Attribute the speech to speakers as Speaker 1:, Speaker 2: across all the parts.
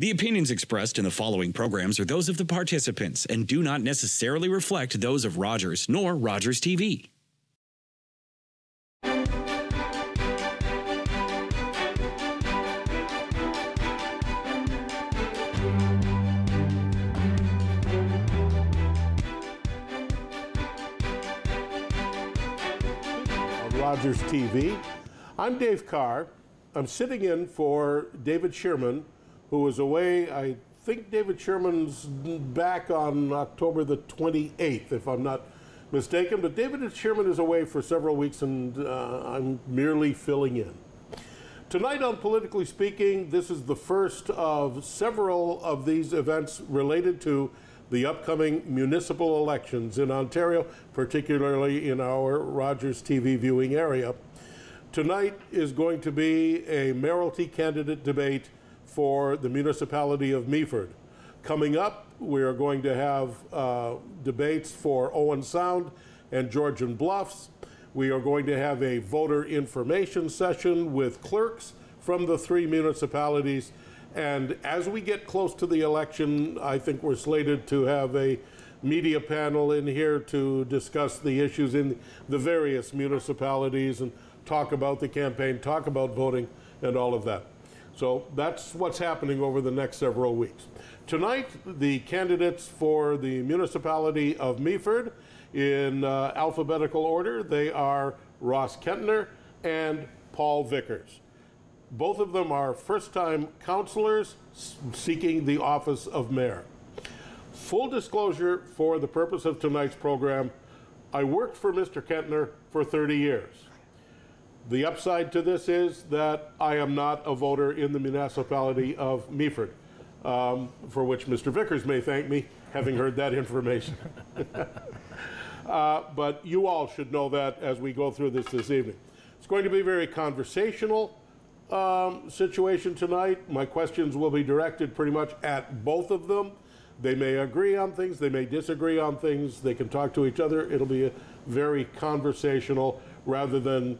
Speaker 1: The opinions expressed in the following programs are those of the participants and do not necessarily reflect those of Rogers nor Rogers TV.
Speaker 2: Rogers TV. I'm Dave Carr. I'm sitting in for David Sherman, who was away. I think David Sherman's back on October the 28th, if I'm not mistaken. But David Sherman is away for several weeks, and uh, I'm merely filling in. Tonight on Politically Speaking, this is the first of several of these events related to the upcoming municipal elections in Ontario, particularly in our Rogers TV viewing area. Tonight is going to be a mayoralty candidate debate for the municipality of Meaford. Coming up, we are going to have uh, debates for Owen Sound and Georgian Bluffs. We are going to have a voter information session with clerks from the three municipalities and as we get close to the election, I think we're slated to have a media panel in here to discuss the issues in the various municipalities and talk about the campaign, talk about voting, and all of that. So that's what's happening over the next several weeks. Tonight, the candidates for the municipality of Meaford, in uh, alphabetical order, they are Ross Kentner and Paul Vickers. Both of them are first time councilors seeking the office of mayor. Full disclosure for the purpose of tonight's program I worked for Mr. Kentner for 30 years. The upside to this is that I am not a voter in the municipality of Meaford, um, for which Mr. Vickers may thank me, having heard that information. uh, but you all should know that as we go through this this evening. It's going to be a very conversational um, situation tonight. My questions will be directed pretty much at both of them. They may agree on things, they may disagree on things, they can talk to each other. It'll be a very conversational rather than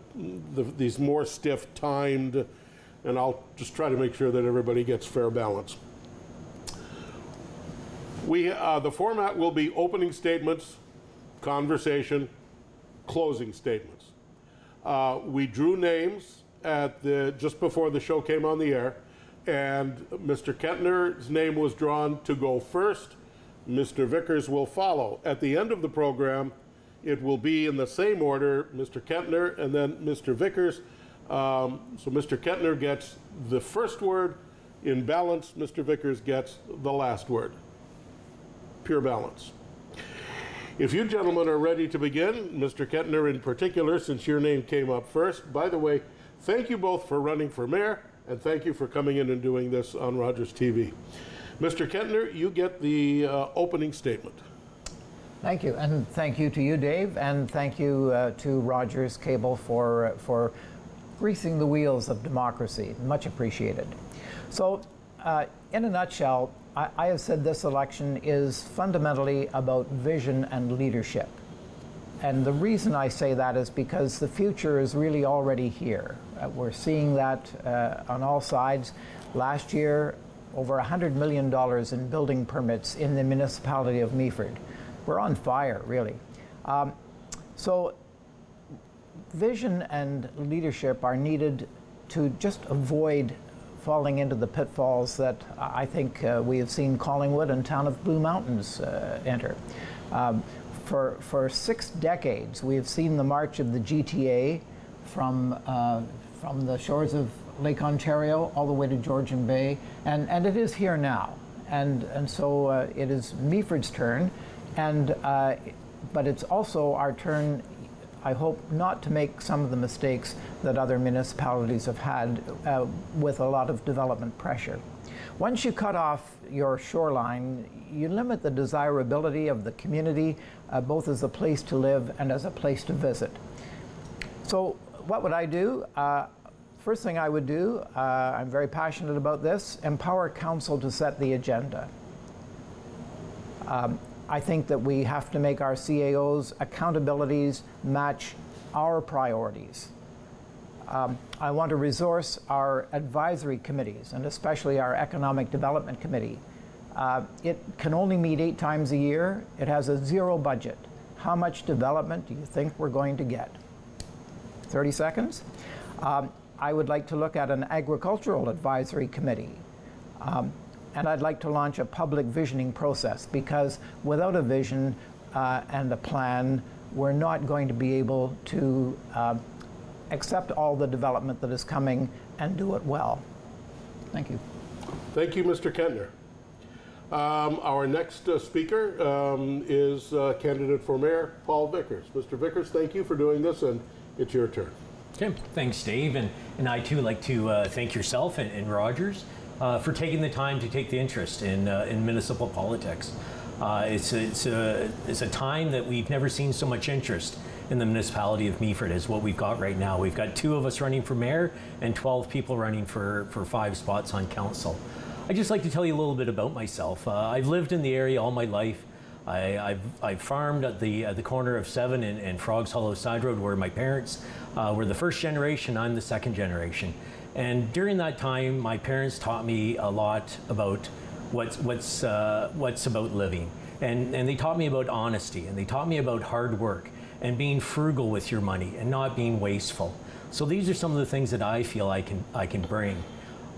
Speaker 2: the, these more stiff timed, and I'll just try to make sure that everybody gets fair balance. We, uh, the format will be opening statements, conversation, closing statements. Uh, we drew names at the just before the show came on the air, and Mr. Kentner's name was drawn to go first. Mr. Vickers will follow. At the end of the program, it will be in the same order, Mr. Kentner and then Mr. Vickers. Um, so Mr. Kentner gets the first word. In balance, Mr. Vickers gets the last word. Pure balance. If you gentlemen are ready to begin, Mr. Kentner in particular, since your name came up first, by the way, Thank you both for running for mayor, and thank you for coming in and doing this on Rogers TV. Mr. Kentner, you get the uh, opening statement.
Speaker 3: Thank you, and thank you to you, Dave, and thank you uh, to Rogers Cable for uh, for greasing the wheels of democracy. Much appreciated. So, uh, in a nutshell, I, I have said this election is fundamentally about vision and leadership. And the reason I say that is because the future is really already here. Uh, we're seeing that uh, on all sides. Last year, over $100 million in building permits in the municipality of Meaford. We're on fire, really. Um, so vision and leadership are needed to just avoid falling into the pitfalls that I think uh, we have seen Collingwood and town of Blue Mountains uh, enter. Um, for, for six decades, we have seen the march of the GTA from, uh, from the shores of Lake Ontario all the way to Georgian Bay, and, and it is here now. And, and so uh, it is Meaford's turn, and, uh, but it's also our turn, I hope, not to make some of the mistakes that other municipalities have had uh, with a lot of development pressure. Once you cut off your shoreline, you limit the desirability of the community, uh, both as a place to live and as a place to visit. So what would I do? Uh, first thing I would do, uh, I'm very passionate about this, empower council to set the agenda. Um, I think that we have to make our CAOs accountabilities match our priorities. Um, I want to resource our advisory committees and especially our Economic Development Committee. Uh, it can only meet eight times a year. It has a zero budget. How much development do you think we're going to get? 30 seconds. Um, I would like to look at an agricultural advisory committee. Um, and I'd like to launch a public visioning process because without a vision uh, and a plan, we're not going to be able to uh, accept all the development that is coming and do it well. Thank you.
Speaker 2: Thank you, Mr. Kentner. Um, our next uh, speaker um, is uh, candidate for mayor, Paul Vickers. Mr. Vickers, thank you for doing this, and it's your turn.
Speaker 4: Okay, thanks, Dave. And, and I too like to uh, thank yourself and, and Rogers uh, for taking the time to take the interest in, uh, in municipal politics. Uh, it's, a, it's, a, it's a time that we've never seen so much interest in the municipality of Meaford as what we've got right now. We've got two of us running for mayor and 12 people running for, for five spots on council. I'd just like to tell you a little bit about myself. Uh, I've lived in the area all my life. I, have I've farmed at the, at the corner of 7 and, and Frogs Hollow Side Road where my parents uh, were the first generation, I'm the second generation. And during that time, my parents taught me a lot about what's, what's, uh, what's about living. And, and they taught me about honesty and they taught me about hard work and being frugal with your money and not being wasteful. So these are some of the things that I feel I can, I can bring.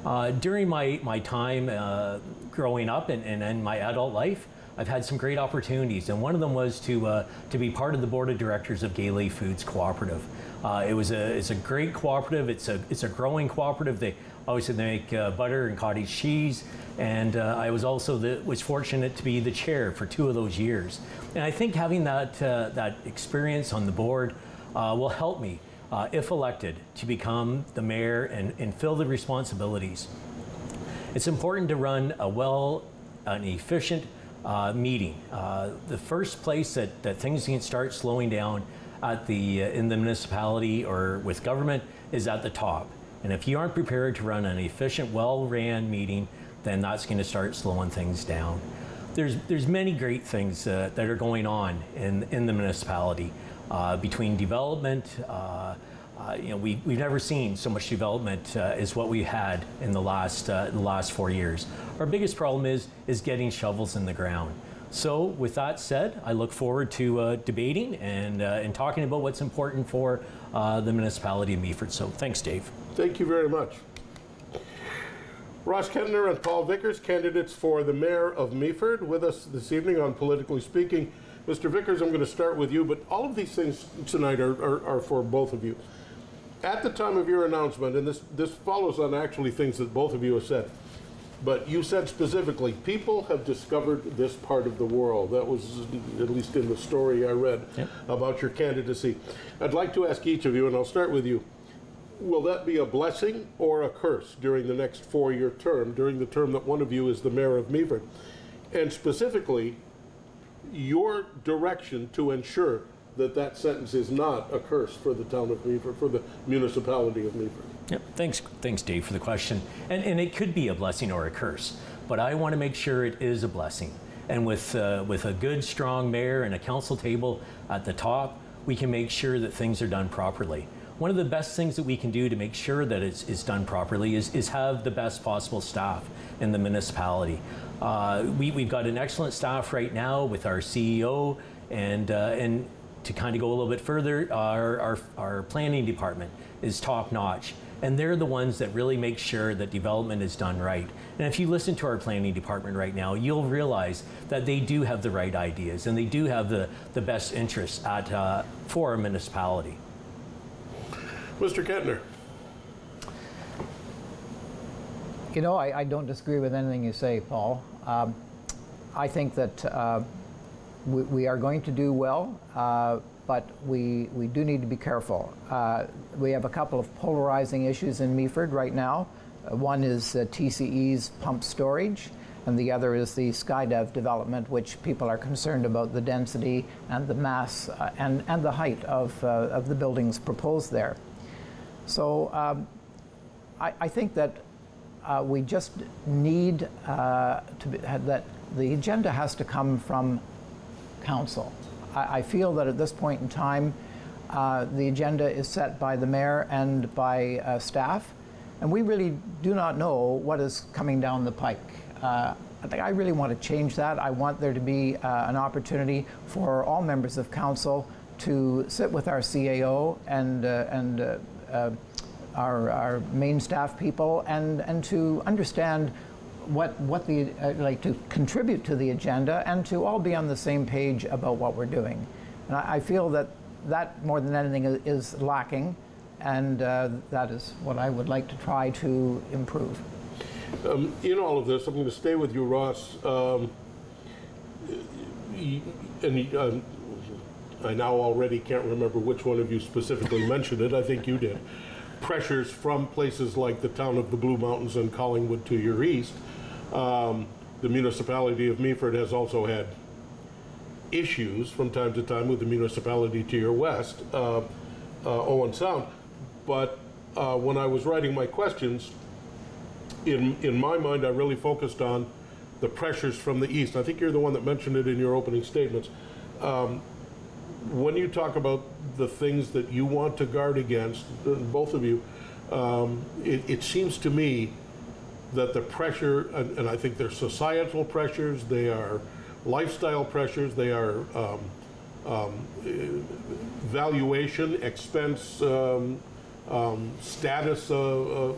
Speaker 4: Uh, during my, my time uh, growing up and, and, and my adult life, I've had some great opportunities, and one of them was to uh, to be part of the board of directors of Gay Foods Cooperative. Uh, it was a it's a great cooperative. It's a it's a growing cooperative. They obviously they make uh, butter and cottage cheese, and uh, I was also the, was fortunate to be the chair for two of those years. And I think having that uh, that experience on the board uh, will help me. if elected, to become the mayor and, and fill the responsibilities. It's important to run a well, an efficient, uh, meeting. Uh, the first place that, that things can start slowing down at the, uh, in the municipality or with government is at the top. And if you aren't prepared to run an efficient, well-ran meeting, then that's going to start slowing things down. There's, there's many great things uh, that are going on in, in the municipality uh, between development, uh, uh, you know, we, we've never seen so much development uh, as what we had in the last, the last four years. Our biggest problem is, is getting shovels in the ground. So with that said, I look forward to uh, debating and, uh, and talking about what's important for uh, the municipality of Meaford. So thanks, Dave.
Speaker 2: Thank you very much. Ross Kentner and Paul Vickers, candidates for the mayor of Meaford, with us this evening on Politically Speaking. Mr. Vickers, I'm going to start with you, but all of these things tonight are, are, are for both of you at the time of your announcement, and this, this follows on actually things that both of you have said, but you said specifically, people have discovered this part of the world. That was at least in the story I read yep. about your candidacy. I'd like to ask each of you, and I'll start with you. Will that be a blessing or a curse during the next four year term, during the term that one of you is the mayor of Meaford? And specifically, your direction to ensure that that sentence is not a curse for the town of Meaford, for the municipality of Meaford.
Speaker 4: Yep. Thanks, thanks, Dave, for the question. And, and it could be a blessing or a curse, but I want to make sure it is a blessing. And with, uh, with a good, strong mayor and a council table at the top, we can make sure that things are done properly. One of the best things that we can do to make sure that it's, it's done properly is, is have the best possible staff in the municipality. Uh, we, we've got an excellent staff right now with our CEO and, uh, and to kind of go a little bit further, our, our, our planning department is top notch. And they're the ones that really make sure that development is done right. And if you listen to our planning department right now, you'll realize that they do have the right ideas and they do have the, the best interests at, uh, for our municipality.
Speaker 2: Mr. Kentner.
Speaker 3: You know, I, I, don't disagree with anything you say, Paul. Um, I think that uh, we, we are going to do well, uh, but we, we do need to be careful. Uh, we have a couple of polarizing issues in Meaford right now. Uh, one is TCE's pump storage, and the other is the Skydev development, which people are concerned about the density and the mass uh, and, and the height of, uh, of the buildings proposed there. So um, I, I, think that uh, we just need to be, that the agenda has to come from council. I, I feel that at this point in time, Uh, the agenda is set by the mayor and by uh, staff, and we really do not know what is coming down the pike. Uh, I think I really want to change that. I want there to be uh, an opportunity for all members of council to sit with our CAO and uh, and uh, our, our main staff people and and to understand what what the uh, like to contribute to the agenda and to all be on the same page about what we're doing. And I, I feel that that more than anything is, is lacking, and uh, that is what I would like to try to improve.
Speaker 2: Um, in all of this, I'm going to stay with you, Ross. Um, and um, I now already can't remember which one of you specifically mentioned it. I think you did. Pressures from places like the town of the Blue Mountains and Collingwood to your east. Um, the municipality of Meaford has also had issues from time to time with the municipality to your west, uh, uh, Owen Sound. But uh, when I was writing my questions, in, in my mind, I really focused on the pressures from the east. I think you're the one that mentioned it in your opening statements. Um, when you talk about the things that you want to guard against, uh, both of you, um, it, it seems to me that the pressure, and, and I think they're societal pressures, they are lifestyle pressures, they are um, um, valuation, expense, um, um, status uh,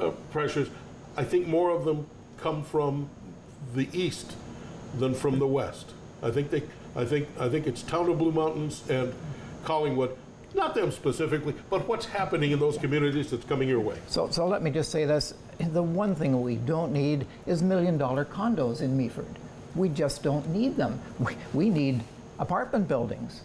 Speaker 2: uh, pressures. I think more of them come from the east than from the west. I think they, I think, I think it's town of Blue Mountains and Collingwood, not them specifically, but what's happening in those communities that's coming your way.
Speaker 3: So, so let me just say this. The one thing we don't need is million dollar condos in Meaford. We just don't need them. We, we need apartment buildings,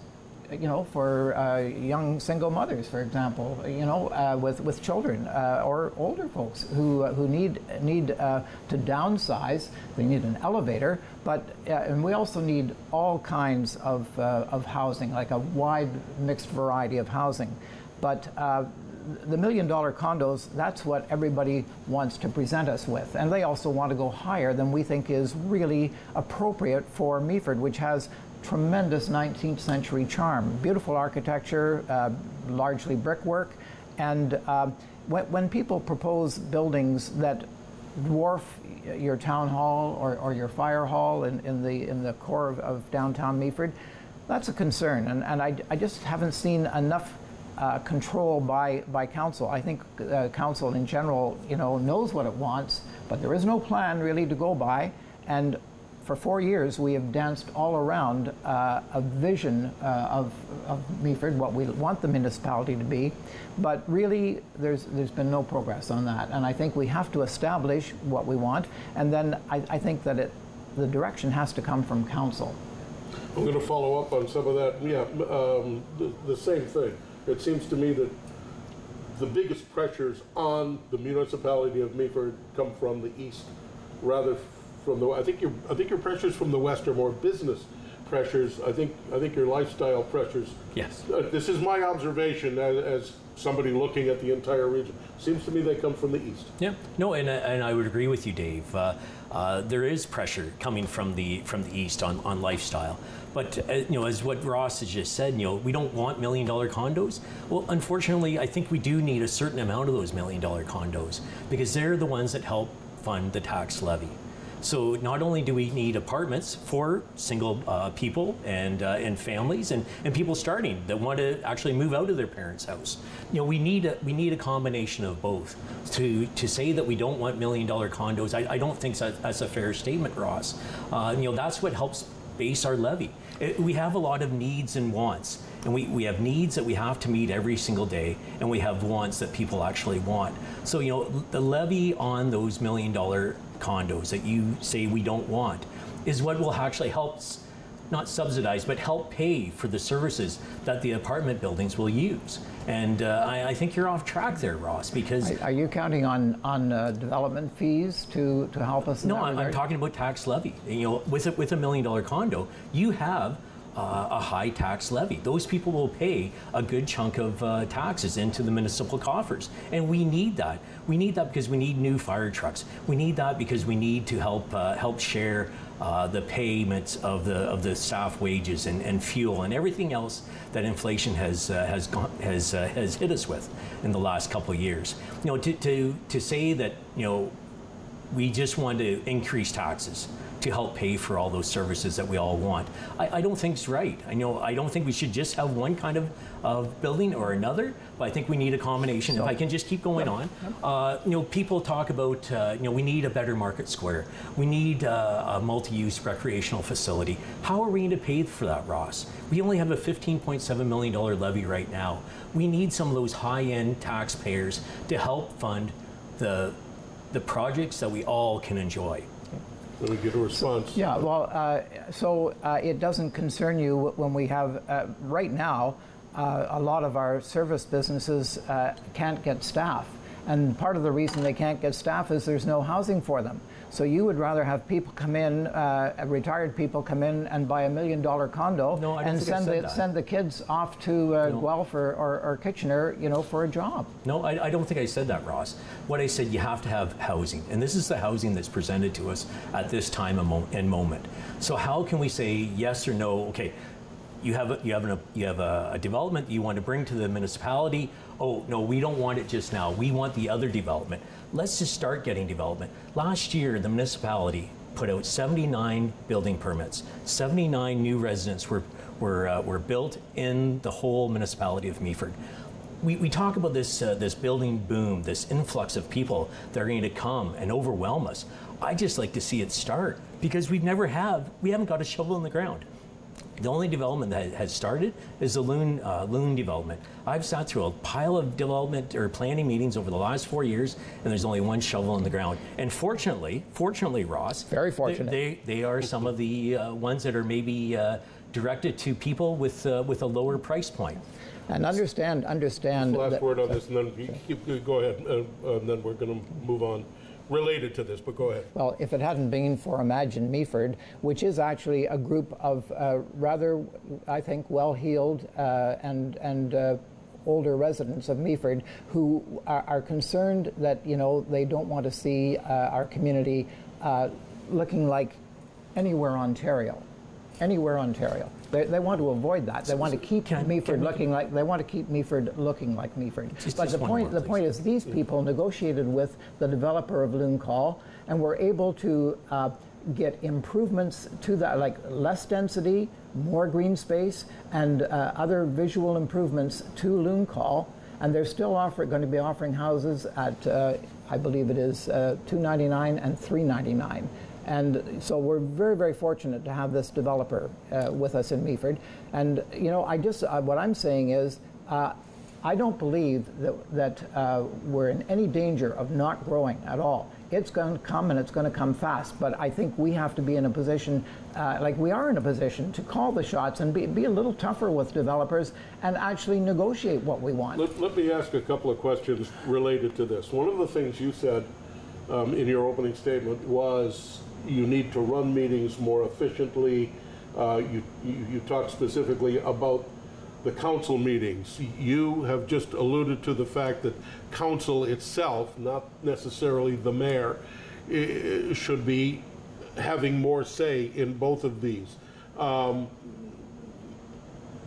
Speaker 3: you know, for uh, young single mothers, for example, you know, uh, with, with children uh, or older folks who, uh, who need, need uh, to downsize. They need an elevator, but, uh, and we also need all kinds of, of housing, like a wide mixed variety of housing. But the million dollar condos, that's what everybody wants to present us with. And they also want to go higher than we think is really appropriate for Meaford, which has tremendous 19th century charm. Beautiful architecture, uh, largely brickwork. And uh, when, when people propose buildings that dwarf your town hall or, or your fire hall in, in, the, in the core of, of downtown Meaford, that's a concern. And, and I, I just haven't seen enough uh, control by, by council. I think uh, council in general, you know, knows what it wants, but there is no plan really to go by. And for four years, we have danced all around uh, a vision uh, of, of Meaford, what we want the municipality to be, but really there's, there's been no progress on that. And I think we have to establish what we want, and then I, I think that it, the direction has to come from council.
Speaker 2: I'm going to follow up on some of that. Yeah, um, the, the same thing. It seems to me that the biggest pressures on the municipality of Meaford come from the east, rather from the. I think your I think your pressures from the west are more business pressures. I think I think your lifestyle pressures.
Speaker 4: Yes.
Speaker 2: Uh, this is my observation as, as somebody looking at the entire region. Seems to me they come from the east.
Speaker 4: Yeah. No, and, and I would agree with you, Dave. Uh, uh, there is pressure coming from the from the east on, on lifestyle. But uh, you know, as what Ross has just said, you know, we don't want million dollar condos. Well, unfortunately, I think we do need a certain amount of those million dollar condos because they're the ones that help fund the tax levy. So not only do we need apartments for single uh, people and uh, and families and, and people starting that want to actually move out of their parents' house, you know, we need a, we need a combination of both. To to say that we don't want million dollar condos, I, I don't think that's, a fair statement, Ross. Uh, you know, that's what helps base our levy. It, we have a lot of needs and wants. And we, we have needs that we have to meet every single day, and we have wants that people actually want. So, you know, the levy on those million dollar condos that you say we don't want is what will actually help not subsidize, but help pay for the services that the apartment buildings will use. And uh, I, I, think you're off track there, Ross, because...
Speaker 3: Are you counting on, on uh, development fees to, to help us?
Speaker 4: No, I'm, I'm, talking about tax levy. You know, with a, with a million dollar condo, you have uh, a high tax levy. Those people will pay a good chunk of uh, taxes into the municipal coffers. And we need that. We need that because we need new fire trucks. We need that because we need to help, uh, help share uh, the payments of the of the staff wages and, and fuel and everything else that inflation has uh, has gone, has uh, has hit us with in the last couple of years. You know, to, to to say that you know we just want to increase taxes to help pay for all those services that we all want. I, I, don't think it's right. I know I don't think we should just have one kind of, of building or another, but I think we need a combination. So, if I can just keep going on, uh, you know, people talk about uh, you know we need a better market square, we need uh, a multi-use recreational facility. How are we going to pay for that, Ross? We only have a 15.7 million dollar levy right now. We need some of those high-end taxpayers to help fund the the projects that we all can enjoy.
Speaker 2: Me get a response.
Speaker 3: Yeah, well, uh, so uh, it doesn't concern you when we have, uh, right now, uh, a lot of our service businesses uh, can't get staff. And part of the reason they can't get staff is there's no housing for them. So you would rather have people come in, uh, retired people come in and buy a million dollar condo
Speaker 4: no,
Speaker 3: and send the, send the kids off to uh, no. Guelph or, or, or, Kitchener, you know, for a job.
Speaker 4: No, I, I, don't think I said that, Ross. What I said, you have to have housing. And this is the housing that's presented to us at this time and moment. So how can we say yes or no? Okay, you have a, you have, an, you have a, a development you want to bring to the municipality. Oh, no, we don't want it just now. We want the other development let's just start getting development. Last year, the municipality put out 79 building permits. 79 new residents were, were, uh, were built in the whole municipality of Meaford. We, we talk about this, uh, this building boom, this influx of people that are going to come and overwhelm us. I just like to see it start because we've never have, we haven't got a shovel in the ground. The only development that has started is the Loon, uh, Loon development. I've sat through a pile of development or planning meetings over the last four years, and there's only one shovel in the ground. And fortunately, fortunately, Ross,
Speaker 3: very fortunate,
Speaker 4: they, they, they are some of the uh, ones that are maybe uh, directed to people with uh, with a lower price point.
Speaker 3: And understand, understand.
Speaker 2: Last word on this, and then keep, go ahead, uh, and then we're going to move on related to this, but go ahead.
Speaker 3: Well, if it hadn't been for Imagine Meaford, which is actually a group of uh, rather, I think, well-heeled uh, and and uh, older residents of Meaford who are, are, concerned that you know they don't want to see uh, our community uh, looking like anywhere Ontario, anywhere Ontario. They, they want to avoid that. They want to keep can, Meaford can looking like they want to keep Meaford looking like Meaford. Just, but just the point more, the point is these people negotiated with the developer of Loon Call and were able to uh, get improvements to that, like less density, more green space, and uh, other visual improvements to Loon Call. And they're still offer, going to be offering houses at, uh, I believe it is, uh, 299 and 399 and so we're very, very fortunate to have this developer uh, with us in Meaford. And, you know, I just, uh, what I'm saying is, uh, I don't believe that, that uh, we're in any danger of not growing at all. It's going to come and it's going to come fast. But I think we have to be in a position, uh, like we are in a position, to call the shots and be, be a little tougher with developers and actually negotiate what we want.
Speaker 2: Let, let me ask a couple of questions related to this. One of the things you said um, in your opening statement was you need to run meetings more efficiently. Uh, you, you, you talked specifically about the council meetings. You have just alluded to the fact that council itself, not necessarily the mayor, should be having more say in both of these. Um,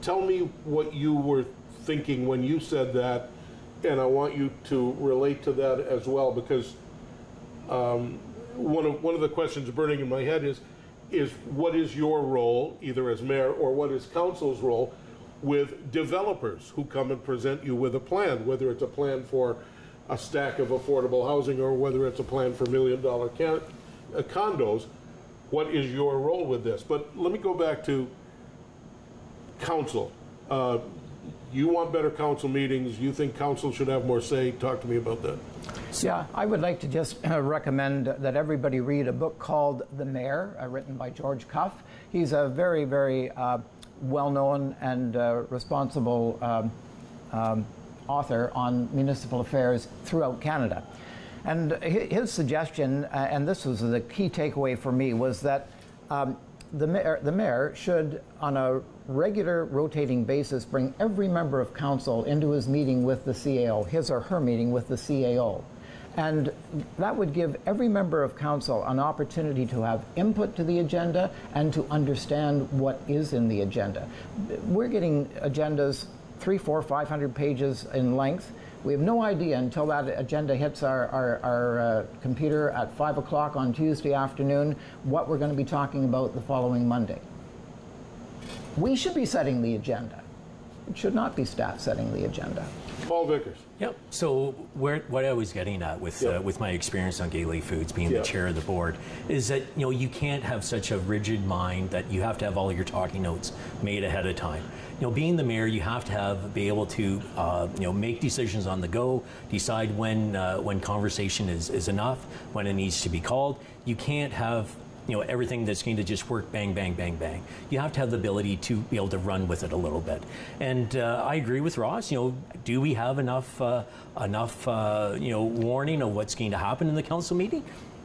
Speaker 2: tell me what you were thinking when you said that, and I want you to relate to that as well because um, one of one of the questions burning in my head is is what is your role, either as mayor or what is council's role, with developers who come and present you with a plan, whether it's a plan for a stack of affordable housing or whether it's a plan for million dollar can, uh, condos. What is your role with this? But let me go back to council. Uh, you want better council meetings. You think council should have more say. Talk to me about that.
Speaker 3: Yeah, I would like to just uh, recommend that everybody read a book called The Mayor, uh, written by George Cuff. He's a very, very uh, well known and uh, responsible um, um, author on municipal affairs throughout Canada. And his suggestion, uh, and this was the key takeaway for me, was that um, the, mayor, the mayor should, on a regular rotating basis, bring every member of council into his meeting with the CAO, his or her meeting with the CAO And that would give every member of council an opportunity to have input to the agenda and to understand what is in the agenda. We're getting agendas three, four, five hundred pages in length. We have no idea until that agenda hits our, our, our uh, computer at 5 o'clock on Tuesday afternoon what we're going to be talking about the following Monday. We should be setting the agenda. It should not be staff setting the agenda.
Speaker 2: Paul Vickers.
Speaker 4: Yep. So where, what I was getting at with
Speaker 2: Yep.
Speaker 4: uh, with my experience on Gay Lea Foods, being
Speaker 2: Yep.
Speaker 4: the chair of the board, is that you know you can't have such a rigid mind that you have to have all your talking notes made ahead of time. You know, being the mayor, you have to have be able to uh, you know make decisions on the go, decide when uh, when conversation is, is enough, when it needs to be called. You can't have you know everything that's going to just work bang bang bang bang. You have to have the ability to be able to run with it a little bit. And uh, i agree with ross you know do we have enough uh, enough uh, you know warning of what's going to happen in the council meeting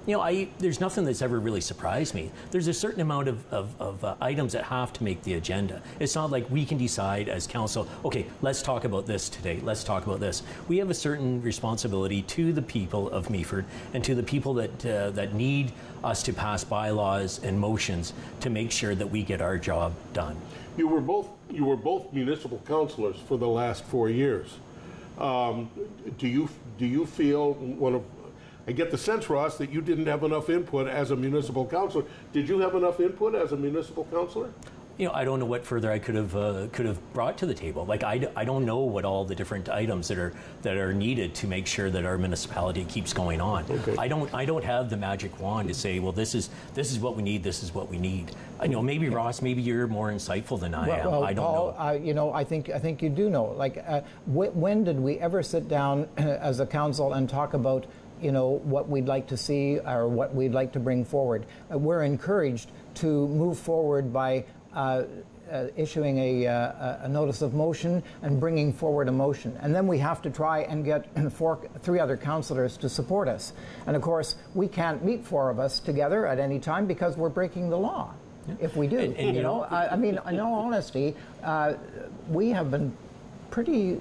Speaker 4: you know, I, there's nothing that's ever really surprised me. There's a certain amount of, of, of uh, items that have to make the agenda. It's not like we can decide as council, okay, let's talk about this today, let's talk about this. We have a certain responsibility to the people of Meaford and to the people that, uh, that need us to pass bylaws and motions to make sure that we get our job done.
Speaker 2: You were both you were both municipal councilors for the last four years. Um, do you do you feel one of I get the sense, Ross, that you didn't have enough input as a municipal councilor. Did you have enough input as a municipal councilor?
Speaker 4: you know, I don't know what further I could have uh, could have brought to the table. Like I, d- I don't know what all the different items that are that are needed to make sure that our municipality keeps going on.
Speaker 2: Okay.
Speaker 4: I don't I don't have the magic wand to say, well, this is this is what we need. This is what we need. I know maybe Ross, maybe you're more insightful than I am. I don't
Speaker 3: Paul,
Speaker 4: know.
Speaker 3: Uh, you know, I think I think you do know. Like, uh, wh- when did we ever sit down as a council and talk about, you know, what we'd like to see or what we'd like to bring forward? Uh, we're encouraged to move forward by. Uh, uh, issuing a, uh, a notice of motion and bringing forward a motion. And then we have to try and get four, three other councillors to support us. And of course, we can't meet four of us together at any time because we're breaking the law if we do.
Speaker 4: And- and,
Speaker 3: you know, I, I mean, in all honesty, uh, we have been pretty.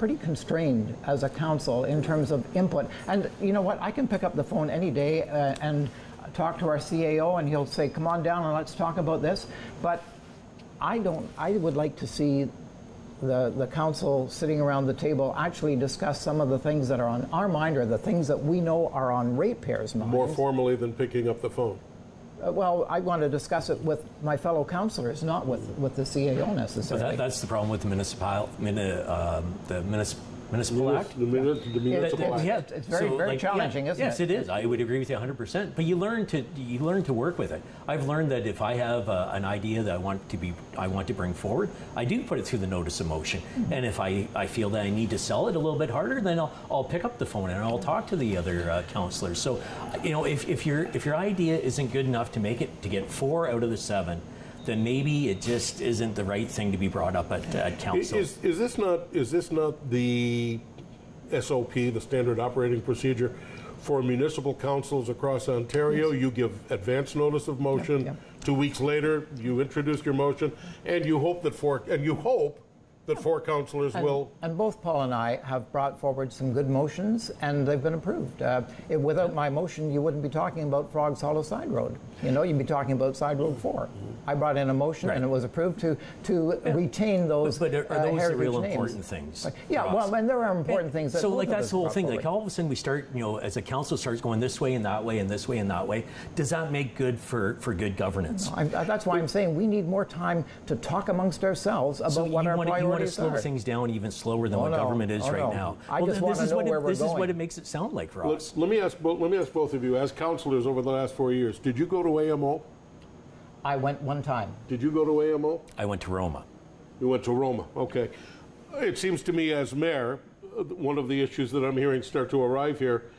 Speaker 3: Pretty constrained as a council in terms of input, and you know what? I can pick up the phone any day uh, and talk to our CAO, and he'll say, "Come on down and let's talk about this." But I don't. I would like to see the the council sitting around the table actually discuss some of the things that are on our mind, or the things that we know are on ratepayers' minds.
Speaker 2: More formally than picking up the phone.
Speaker 3: Uh, well, I want to discuss it with my fellow councillors, not with, with the CAO necessarily.
Speaker 4: that, that's the problem with the municipal um, the munis, municipal act.
Speaker 2: The muni- the municipal
Speaker 3: that-
Speaker 2: act.
Speaker 3: yeah. It's very, very challenging,
Speaker 4: yeah,
Speaker 3: isn't
Speaker 4: yes,
Speaker 3: it?
Speaker 4: Yes, it is. I would agree with you 100%. But you learn to you learn to work with it. I've learned that if I have uh, an idea that I want to be I want to bring forward, I do put it through the notice of motion.
Speaker 3: Mm-hmm.
Speaker 4: And if I, I feel that I need to sell it a little bit harder, then I'll, I'll pick up the phone and I'll talk to the other uh, councillors. So, you know, if, if your if your idea isn't good enough to make it to get four out of the seven, then maybe it just isn't the right thing to be brought up at, at council.
Speaker 2: Is, is this not is this not the SOP, the standard operating procedure for municipal councils across Ontario? You give advance notice of motion.
Speaker 3: yep.
Speaker 2: Two weeks later, you introduce your motion, and you hope that four and you hope that four councillors will.
Speaker 3: and both Paul and I have brought forward some good motions, and they've been approved. Uh, it, without my motion, you wouldn't be talking about Frogs Hollow Side Road. You know, you'd be talking about Side Road 4. I brought in a motion,
Speaker 4: Right.
Speaker 3: and it was approved to, to retain those
Speaker 4: But are, are
Speaker 3: uh,
Speaker 4: those the real
Speaker 3: names.
Speaker 4: important things?
Speaker 3: Yeah, well, and there are important
Speaker 4: And
Speaker 3: things that
Speaker 4: so like that's the whole
Speaker 3: brought
Speaker 4: thing. Like all of a sudden we start, you know, as a council starts going this way and that way and this way and that way. Does that make good for for good governance?
Speaker 3: I'm, uh, that's why I'm saying we need more time to talk amongst ourselves about
Speaker 4: So
Speaker 3: what
Speaker 4: you
Speaker 3: our
Speaker 4: want to, you want to slow
Speaker 3: are.
Speaker 4: things down even slower than
Speaker 3: Oh,
Speaker 4: what
Speaker 3: no.
Speaker 4: government is
Speaker 3: Oh,
Speaker 4: right
Speaker 3: no.
Speaker 4: now.
Speaker 3: I just wanna
Speaker 4: this is
Speaker 3: know
Speaker 4: what
Speaker 3: where
Speaker 4: it,
Speaker 3: we're
Speaker 4: this is what it makes it sound like, Ross.
Speaker 2: Let's, let me ask. Let me ask both of you, as councillors over the last four years, did you go to AMO?
Speaker 3: I went one time.
Speaker 2: Did you go to AMO?
Speaker 4: I went to Roma.
Speaker 2: You went to Roma, okay. It seems to me, as mayor, uh, one of the issues that I'm hearing start to arrive here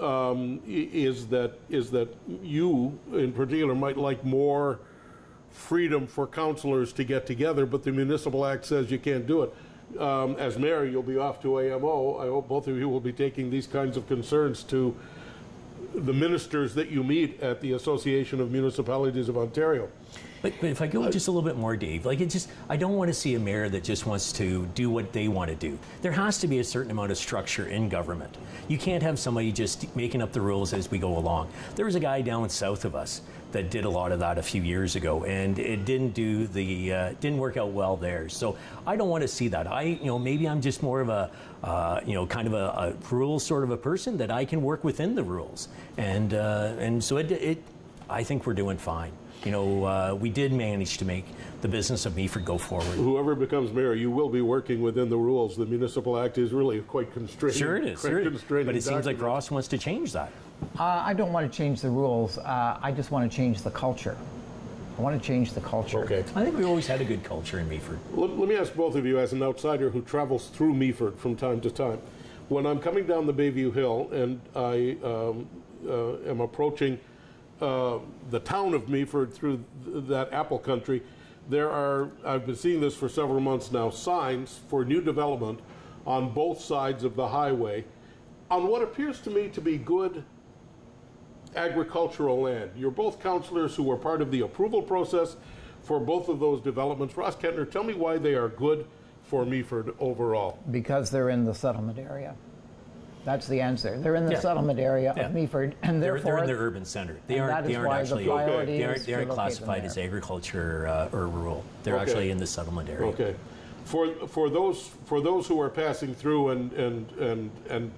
Speaker 2: um, is that is that you, in particular, might like more freedom for councillors to get together, but the municipal act says you can't do it. Um, as mayor, you'll be off to AMO. I hope both of you will be taking these kinds of concerns to the ministers that you meet at the Association of Municipalities of Ontario.
Speaker 4: But, but if I go just a little bit more, Dave, like it just, I don't want to see a mayor that just wants to do what they want to do. There has to be a certain amount of structure in government. You can't have somebody just making up the rules as we go along. There was a guy down south of us that did a lot of that a few years ago, and it didn't do the uh, didn't work out well there. So I don't want to see that. I, you know, maybe I'm just more of a, uh, you know, kind of a, a rule sort of a person that I can work within the rules, and uh, and so it, it, I think we're doing fine you know, uh, we did manage to make the business of Meaford go forward.
Speaker 2: Whoever becomes mayor, you will be working within the rules. The Municipal Act is really quite constraining.
Speaker 4: Sure it is. Sure it is. But it seems like Ross wants to change that.
Speaker 3: Uh, I don't want to change the rules. Uh, I just want to change the culture. I want to change the culture.
Speaker 2: Okay.
Speaker 4: I think we always had a good culture in Meaford.
Speaker 2: Let, let me ask both of you, as an outsider who travels through Meaford from time to time, when I'm coming down the Bayview Hill and I um, uh, am approaching uh, the town of Meaford through th that apple country, there are, I've been seeing this for several months now, signs for new development on both sides of the highway on what appears to me to be good agricultural land. You're both councillors who were part of the approval process for both of those developments. Ross Kentner, tell me why they are good for Meaford overall.
Speaker 3: Because they're in the settlement area. That's the answer. They're in the
Speaker 4: Yeah.
Speaker 3: settlement area
Speaker 4: Yeah.
Speaker 3: of Meaford, and
Speaker 4: They're,
Speaker 3: therefore
Speaker 4: they're in the urban center. They aren't.
Speaker 3: that
Speaker 4: They aren't
Speaker 3: why the
Speaker 4: actually.
Speaker 3: priority
Speaker 4: They aren't.
Speaker 3: is
Speaker 4: They aren't classified as agriculture uh, or rural. They're
Speaker 2: Okay.
Speaker 4: actually in the settlement area.
Speaker 2: Okay. For, for those for those who are passing through and and and and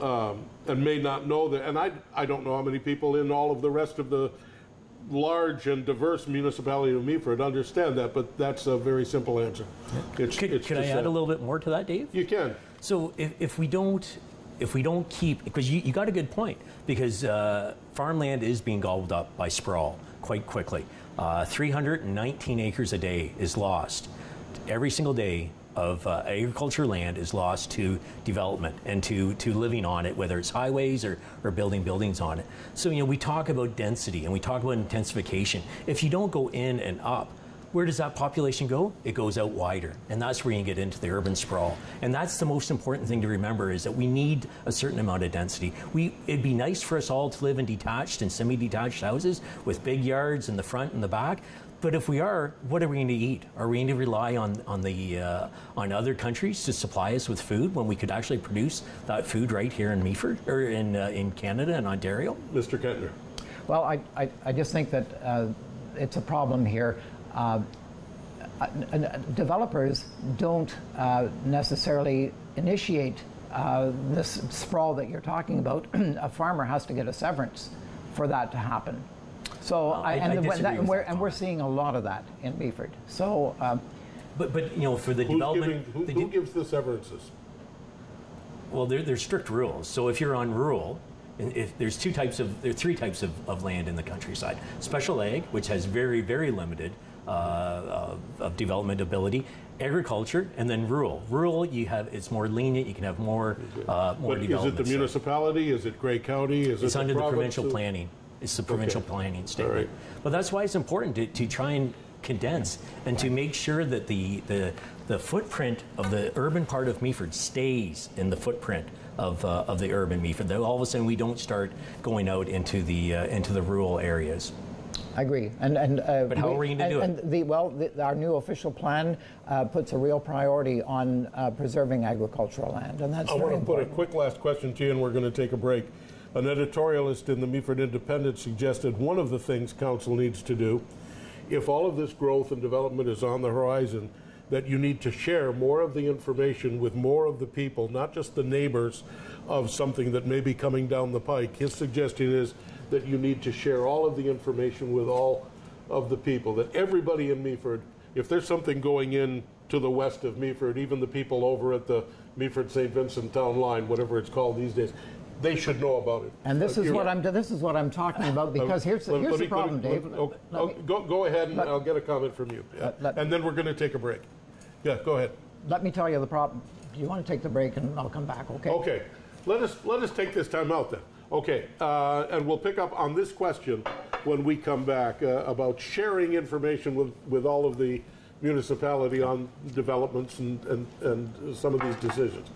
Speaker 2: um, and may not know that, and I I don't know how many people in all of the rest of the large and diverse municipality of Meaford understand that, but that's a very simple answer. It's,
Speaker 4: Could,
Speaker 2: it's
Speaker 4: could I add
Speaker 2: that.
Speaker 4: a little bit more to that, Dave?
Speaker 2: You can.
Speaker 4: So if, if we don't if we don't keep because you, you got a good point because uh, farmland is being gobbled up by sprawl quite quickly. Uh, 319 acres a day is lost every single day of uh, agriculture land is lost to development and to, to living on it, whether it's highways or, or building buildings on it. So, you know, we talk about density and we talk about intensification. If you don't go in and up, where does that population go? It goes out wider, and that's where you get into the urban sprawl. And that's the most important thing to remember is that we need a certain amount of density. We, it'd be nice for us all to live in detached and semi-detached houses with big yards in the front and the back. But if we are, what are we going to eat? Are we going to rely on on the uh, on other countries to supply us with food when we could actually produce that food right here in Meaford or in uh, in Canada and Ontario?
Speaker 2: Mr. Kentner.
Speaker 3: Well, I, I, I just think that uh, it's a problem here. Uh, uh, uh, developers don't uh, necessarily initiate uh, this sprawl that you're talking about. a farmer has to get a severance for that to happen. So,
Speaker 4: Well, I-
Speaker 3: and,
Speaker 4: I
Speaker 3: when
Speaker 4: disagree
Speaker 3: that, and, we're, and we're seeing a lot of that in Meaford. So, um,
Speaker 4: But but you know for the
Speaker 2: Who's
Speaker 4: development,
Speaker 2: giving, who,
Speaker 4: the
Speaker 2: who
Speaker 4: de-
Speaker 2: gives the severances?
Speaker 4: well, there, there's strict rules. So if you're on rural, if there's two types of there are three types of, of land in the countryside: special ag, which has very very limited uh, of, of development ability, agriculture, and then rural. Rural, you have it's more lenient. You can have more uh, more
Speaker 2: But is it the municipality? Is it Grey County? Is
Speaker 4: It's
Speaker 2: it
Speaker 4: under the
Speaker 2: province?
Speaker 4: provincial planning. It's the provincial
Speaker 2: Okay.
Speaker 4: planning statement.
Speaker 2: right.
Speaker 4: But that's why it's important to, to try and condense and to make sure that the, the, the footprint of the urban part of Meaford stays in the footprint of, uh, of the urban Meaford. That all of a sudden we don't start going out into the, uh, into the rural areas.
Speaker 3: I agree. And, and, uh,
Speaker 4: But how are we gonna
Speaker 3: and-
Speaker 4: do it?
Speaker 3: And the, well, the, our new official plan uh, puts a real priority on uh, preserving agricultural land, and that's
Speaker 2: I want to put a quick last question to you, and we're going to take a break. An editorialist in the Meaford Independent suggested one of the things council needs to do, if all of this growth and development is on the horizon, that you need to share more of the information with more of the people, not just the neighbors of something that may be coming down the pike. His suggestion is that you need to share all of the information with all of the people, that everybody in Meaford, if there's something going in to the west of Meaford, even the people over at the Meaford St. Vincent Town Line, whatever it's called these days, they should know about it.
Speaker 3: And this
Speaker 2: Uh,
Speaker 3: is what I'm. This is what I'm talking about because here's the,
Speaker 2: let-
Speaker 3: here's
Speaker 2: let
Speaker 3: the
Speaker 2: me-
Speaker 3: problem,
Speaker 2: me-
Speaker 3: Dave.
Speaker 2: let- oh, oh,
Speaker 3: me-
Speaker 2: go, go ahead and
Speaker 3: let-
Speaker 2: I'll get a comment from you. Yeah.
Speaker 3: Let- let-
Speaker 2: and then we're going to take a break. Yeah, go ahead.
Speaker 3: Let me tell you the problem. Do you want to take the break and I'll come back? Okay.
Speaker 2: Okay, let us let us take this time out then. Okay, uh, and we'll pick up on this question when we come back uh, about sharing information with, with all of the municipality on developments and, and, and some of these decisions.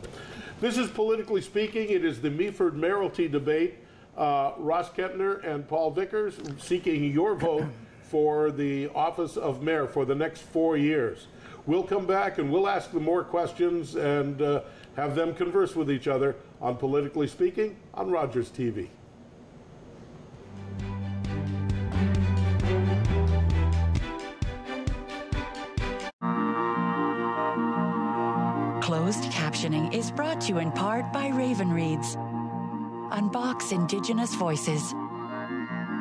Speaker 2: This is politically speaking. It is the Meaford Mayoralty debate. Uh, Ross Kentner and Paul Vickers seeking your vote for the office of mayor for the next four years. We'll come back and we'll ask them more questions and uh, have them converse with each other on Politically Speaking on Rogers TV.
Speaker 5: Closed captioning is brought to you in part by Raven Reads. Unbox Indigenous voices.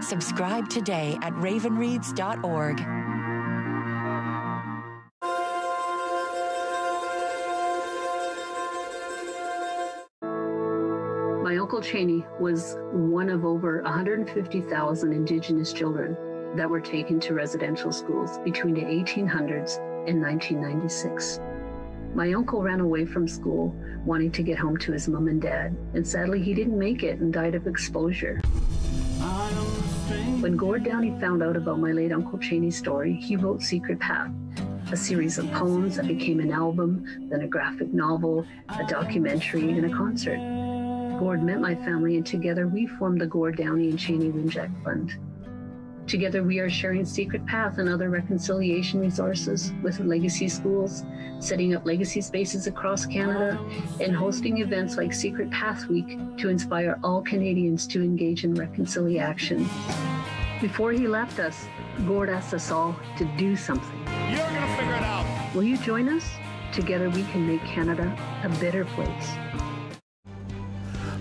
Speaker 5: Subscribe today at ravenreads.org.
Speaker 6: Chanie was one of over 150,000 Indigenous children that were taken to residential schools between the 1800s and 1996. My uncle ran away from school wanting to get home to his mom and dad, and sadly, he didn't make it and died of exposure. When Gord Downie found out about my late Uncle Chanie's story, he wrote Secret Path, a series of poems that became an album, then a graphic novel, a documentary, and a concert. Gord met my family, and together we formed the Gord Downie and Chanie Wenjack Fund. Together, we are sharing Secret Path and other reconciliation resources with legacy schools, setting up legacy spaces across Canada, and hosting events like Secret Path Week to inspire all Canadians to engage in reconciliation. Before he left us, Gord asked us all to do something.
Speaker 7: You're gonna figure it out.
Speaker 6: Will you join us? Together, we can make Canada a better place.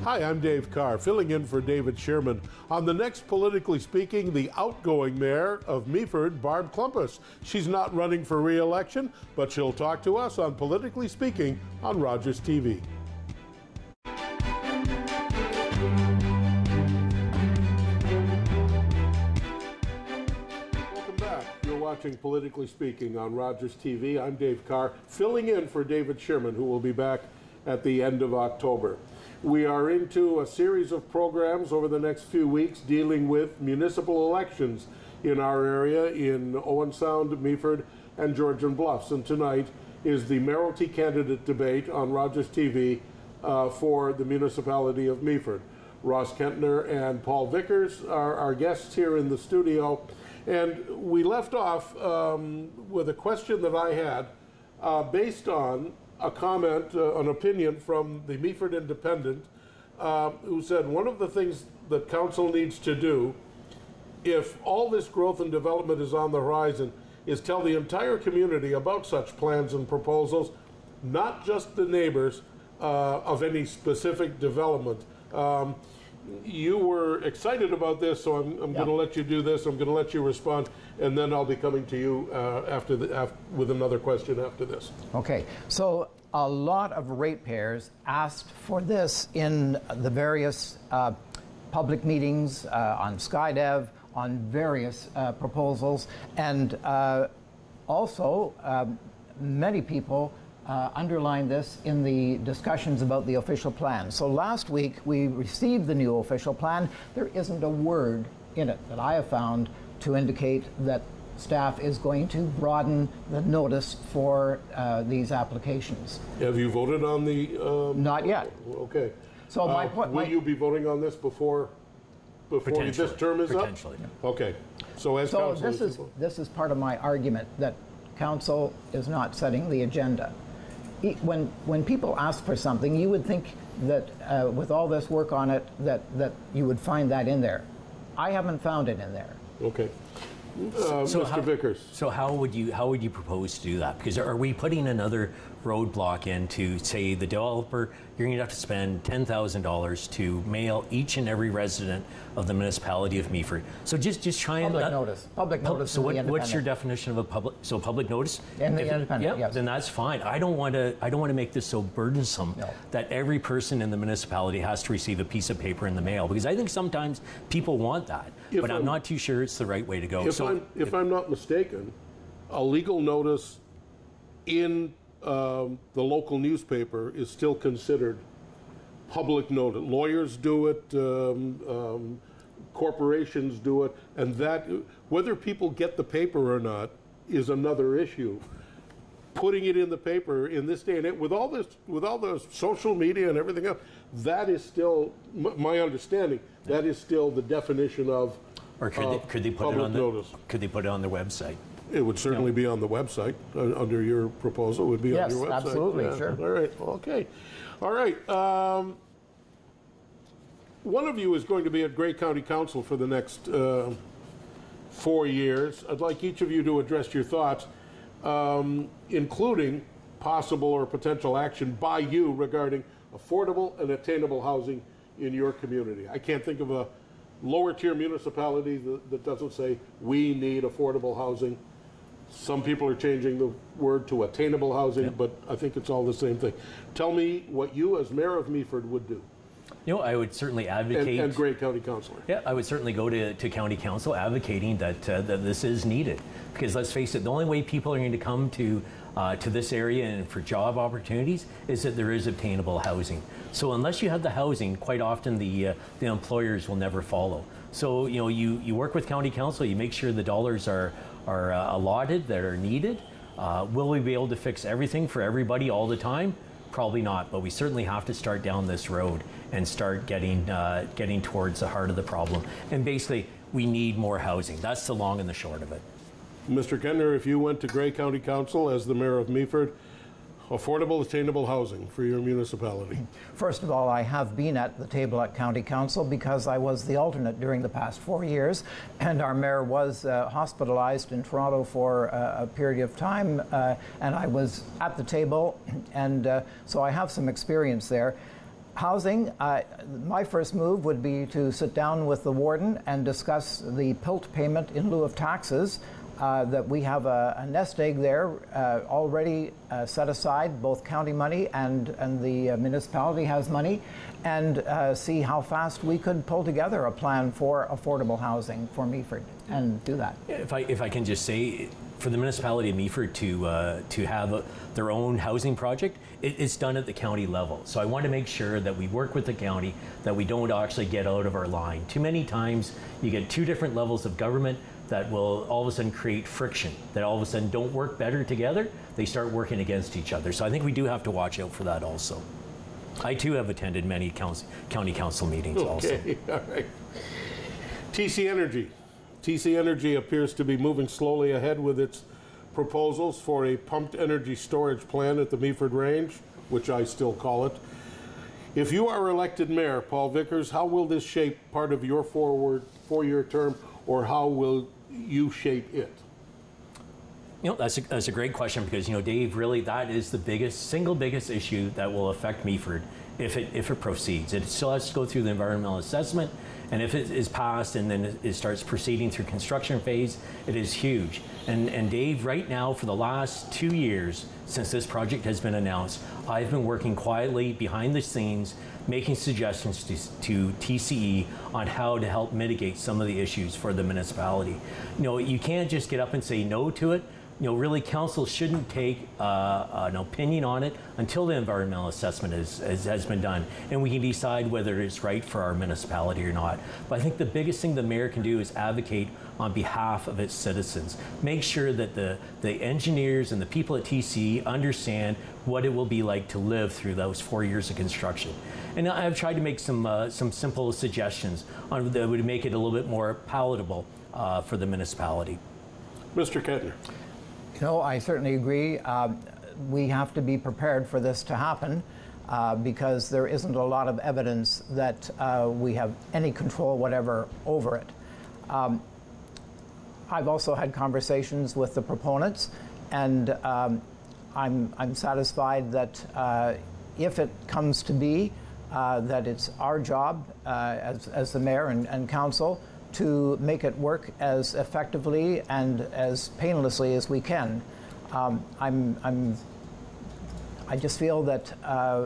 Speaker 2: Hi, I'm Dave Carr, filling in for David Sherman. On the next Politically Speaking, the outgoing mayor of Meaford, Barb Clumpus. She's not running for re election, but she'll talk to us on Politically Speaking on Rogers TV. Welcome back. You're watching Politically Speaking on Rogers TV. I'm Dave Carr, filling in for David Sherman, who will be back at the end of October. We are into a series of programs over the next few weeks dealing with municipal elections in our area in Owen Sound, Meaford, and Georgian Bluffs. And tonight is the mayoralty candidate debate on Rogers TV uh, for the municipality of Meaford. Ross Kentner and Paul Vickers are our guests here in the studio. And we left off um, with a question that I had uh, based on a comment, uh, an opinion from the Meaford Independent, uh, who said one of the things that council needs to do, if all this growth and development is on the horizon, is tell the entire community about such plans and proposals, not just the neighbors uh, of any specific development. Um, you were excited about this, so I'm, I'm going to let you do this. I'm going to let you respond, and then I'll be coming to you uh, after the, af- with another question after this.
Speaker 3: Okay, so a lot of ratepayers asked for this in the various uh, public meetings uh, on SkyDev, on various uh, proposals, and uh, also um, many people uh, underlined this in the discussions about the official plan. So last week we received the new official plan. There isn't a word in it that I have found to indicate that staff is going to broaden the notice for uh, these applications.
Speaker 2: Have you voted on the? Um,
Speaker 3: Not yet.
Speaker 2: Okay.
Speaker 3: So my
Speaker 2: Uh,
Speaker 3: point-
Speaker 2: Will
Speaker 3: my-
Speaker 2: you be voting on this before, before this term is up?
Speaker 4: Potentially.
Speaker 2: Okay. So as
Speaker 3: So
Speaker 2: council.
Speaker 3: this is this is part of my argument that council is not setting the agenda. When when people ask for something, you would think that uh, with all this work on it, that that you would find that in there. I haven't found it in there.
Speaker 2: Okay. Uh,
Speaker 4: So
Speaker 2: Mr.
Speaker 4: how-
Speaker 2: Vickers.
Speaker 4: So how would you how would you propose to do that? Because are we putting another roadblock in to say the developer you're going to have to spend ten thousand dollars to mail each and every resident of the municipality of Meaford? So just just try and
Speaker 3: Public notice. Public
Speaker 4: Pub-
Speaker 3: notice
Speaker 4: So
Speaker 3: in the
Speaker 4: what, what's your definition of a public? So public notice
Speaker 3: In the
Speaker 4: If it-
Speaker 3: Independent,
Speaker 4: yeah,
Speaker 3: yes.
Speaker 4: Then that's fine. I don't want to I don't want to make this so burdensome
Speaker 3: No.
Speaker 4: that every person in the municipality has to receive a piece of paper in the mail because I think sometimes people want that,
Speaker 2: If
Speaker 4: but I'm
Speaker 2: I'm-
Speaker 4: not too sure it's the right way to go.
Speaker 2: If
Speaker 4: so
Speaker 2: I'm, if I'm not mistaken, a legal notice in um, the local newspaper is still considered public notice. Lawyers do it, um, um, corporations do it, and that, whether people get the paper or not is another issue. Putting it in the paper in this day and age, with all this, with all the social media and everything else, that is still, m- my understanding, that is still the definition of
Speaker 4: Or could,
Speaker 2: uh,
Speaker 4: they, could they put it
Speaker 2: public
Speaker 4: on the,
Speaker 2: notice.
Speaker 4: Could they put it on their website?
Speaker 2: It would certainly be on the website, uh, under your proposal, it would be on
Speaker 3: Yes,
Speaker 2: your website.
Speaker 3: absolutely,
Speaker 2: Yeah.
Speaker 3: sure.
Speaker 2: All right, okay. All right. um, One of you is going to be at Grey County Council for the next uh, four years. I'd like each of you to address your thoughts, um, including possible or potential action by you regarding affordable and attainable housing in your community. I can't think of a lower tier municipality that, that doesn't say, we need affordable housing. Some people are changing the word to attainable housing, but I think it's all the same thing. Tell me what you, as mayor of Meaford, would do,
Speaker 4: You know, I would certainly advocate.
Speaker 2: and Grey County Councilor.
Speaker 4: Yeah, I would certainly go to, to county council advocating that, uh, that this is needed. Because let's face it, the only way people are going to come to, uh, to this area and for job opportunities is that there is obtainable housing. So unless you have the housing, quite often the, uh, the employers will never follow. So, you know, you, you work with county council, you make sure the dollars are, are uh, allotted that are needed. Uh, will we be able to fix everything for everybody all the time? Probably not, but we certainly have to start down this road and start getting uh, getting towards the heart of the problem. And basically, we need more housing. That's the long and the short of it.
Speaker 2: Mr. Kentner, if you went to Grey County Council as the mayor of Meaford, affordable, attainable housing for your municipality.
Speaker 3: First of all, I have been at the table at County Council because I was the alternate during the past four years, and our mayor was uh, hospitalized in Toronto for uh, a period of time, uh, and I was at the table, and uh, so I have some experience there. Housing, my first move would be to sit down with the warden and discuss the PILT payment in lieu of taxes. Uh, that we have a, a nest egg there uh, already uh, set aside, both county money and, and the uh, municipality has money, and uh, see how fast we could pull together a plan for affordable housing for Meaford and do that.
Speaker 4: If I if I can just say, for the municipality of Meaford to uh, to have a, their own housing project, it, it's done at the county level. So I want to make sure that we work with the county, that we don't actually get out of our line. Too many times you get two different levels of government that will all of a sudden create friction, that all of a sudden don't work better together, they start working against each other. So I think we do have to watch out for that also. I too have attended many council, county council meetings also.
Speaker 2: Okay, all right. TC Energy. TC Energy appears to be moving slowly ahead with its proposals for a pumped energy storage plan at the Meaford Range, which I still call it. If you are elected mayor, Paul Vickers, how will this shape part of your forward four-year term, or how will you shape it?
Speaker 4: You know, that's a, that's a great question because, you know, Dave, really that is the biggest, single biggest issue that will affect Meaford if it, if it proceeds. It still has to go through the environmental assessment, and if it is passed and then it, starts proceeding through construction phase, it is huge. And, and Dave, right now, for the last two years since this project has been announced, I've been working quietly behind the scenes, making suggestions to, to TCE on how to help mitigate some of the issues for the municipality. You know, you can't just get up and say no to it you know, really council shouldn't take uh, an opinion on it until the environmental assessment is, is, has been done and we can decide whether it's right for our municipality or not. But I think the biggest thing the mayor can do is advocate on behalf of its citizens. Make sure that the, the engineers and the people at TC understand what it will be like to live through those four years of construction. And I've tried to make some, uh, some simple suggestions on that would make it a little bit more palatable uh, for the municipality.
Speaker 2: Mr.
Speaker 3: Kentner. No, I certainly agree. Um, we have to be prepared for this to happen uh, because there isn't a lot of evidence that uh, we have any control whatever over it. Um, I've also had conversations with the proponents, and um, I'm, I'm satisfied that uh, if it comes to be, uh, that it's our job uh, as, as the mayor and, and council to make it work as effectively and as painlessly as we can. Um, I'm, I'm, I just feel that uh,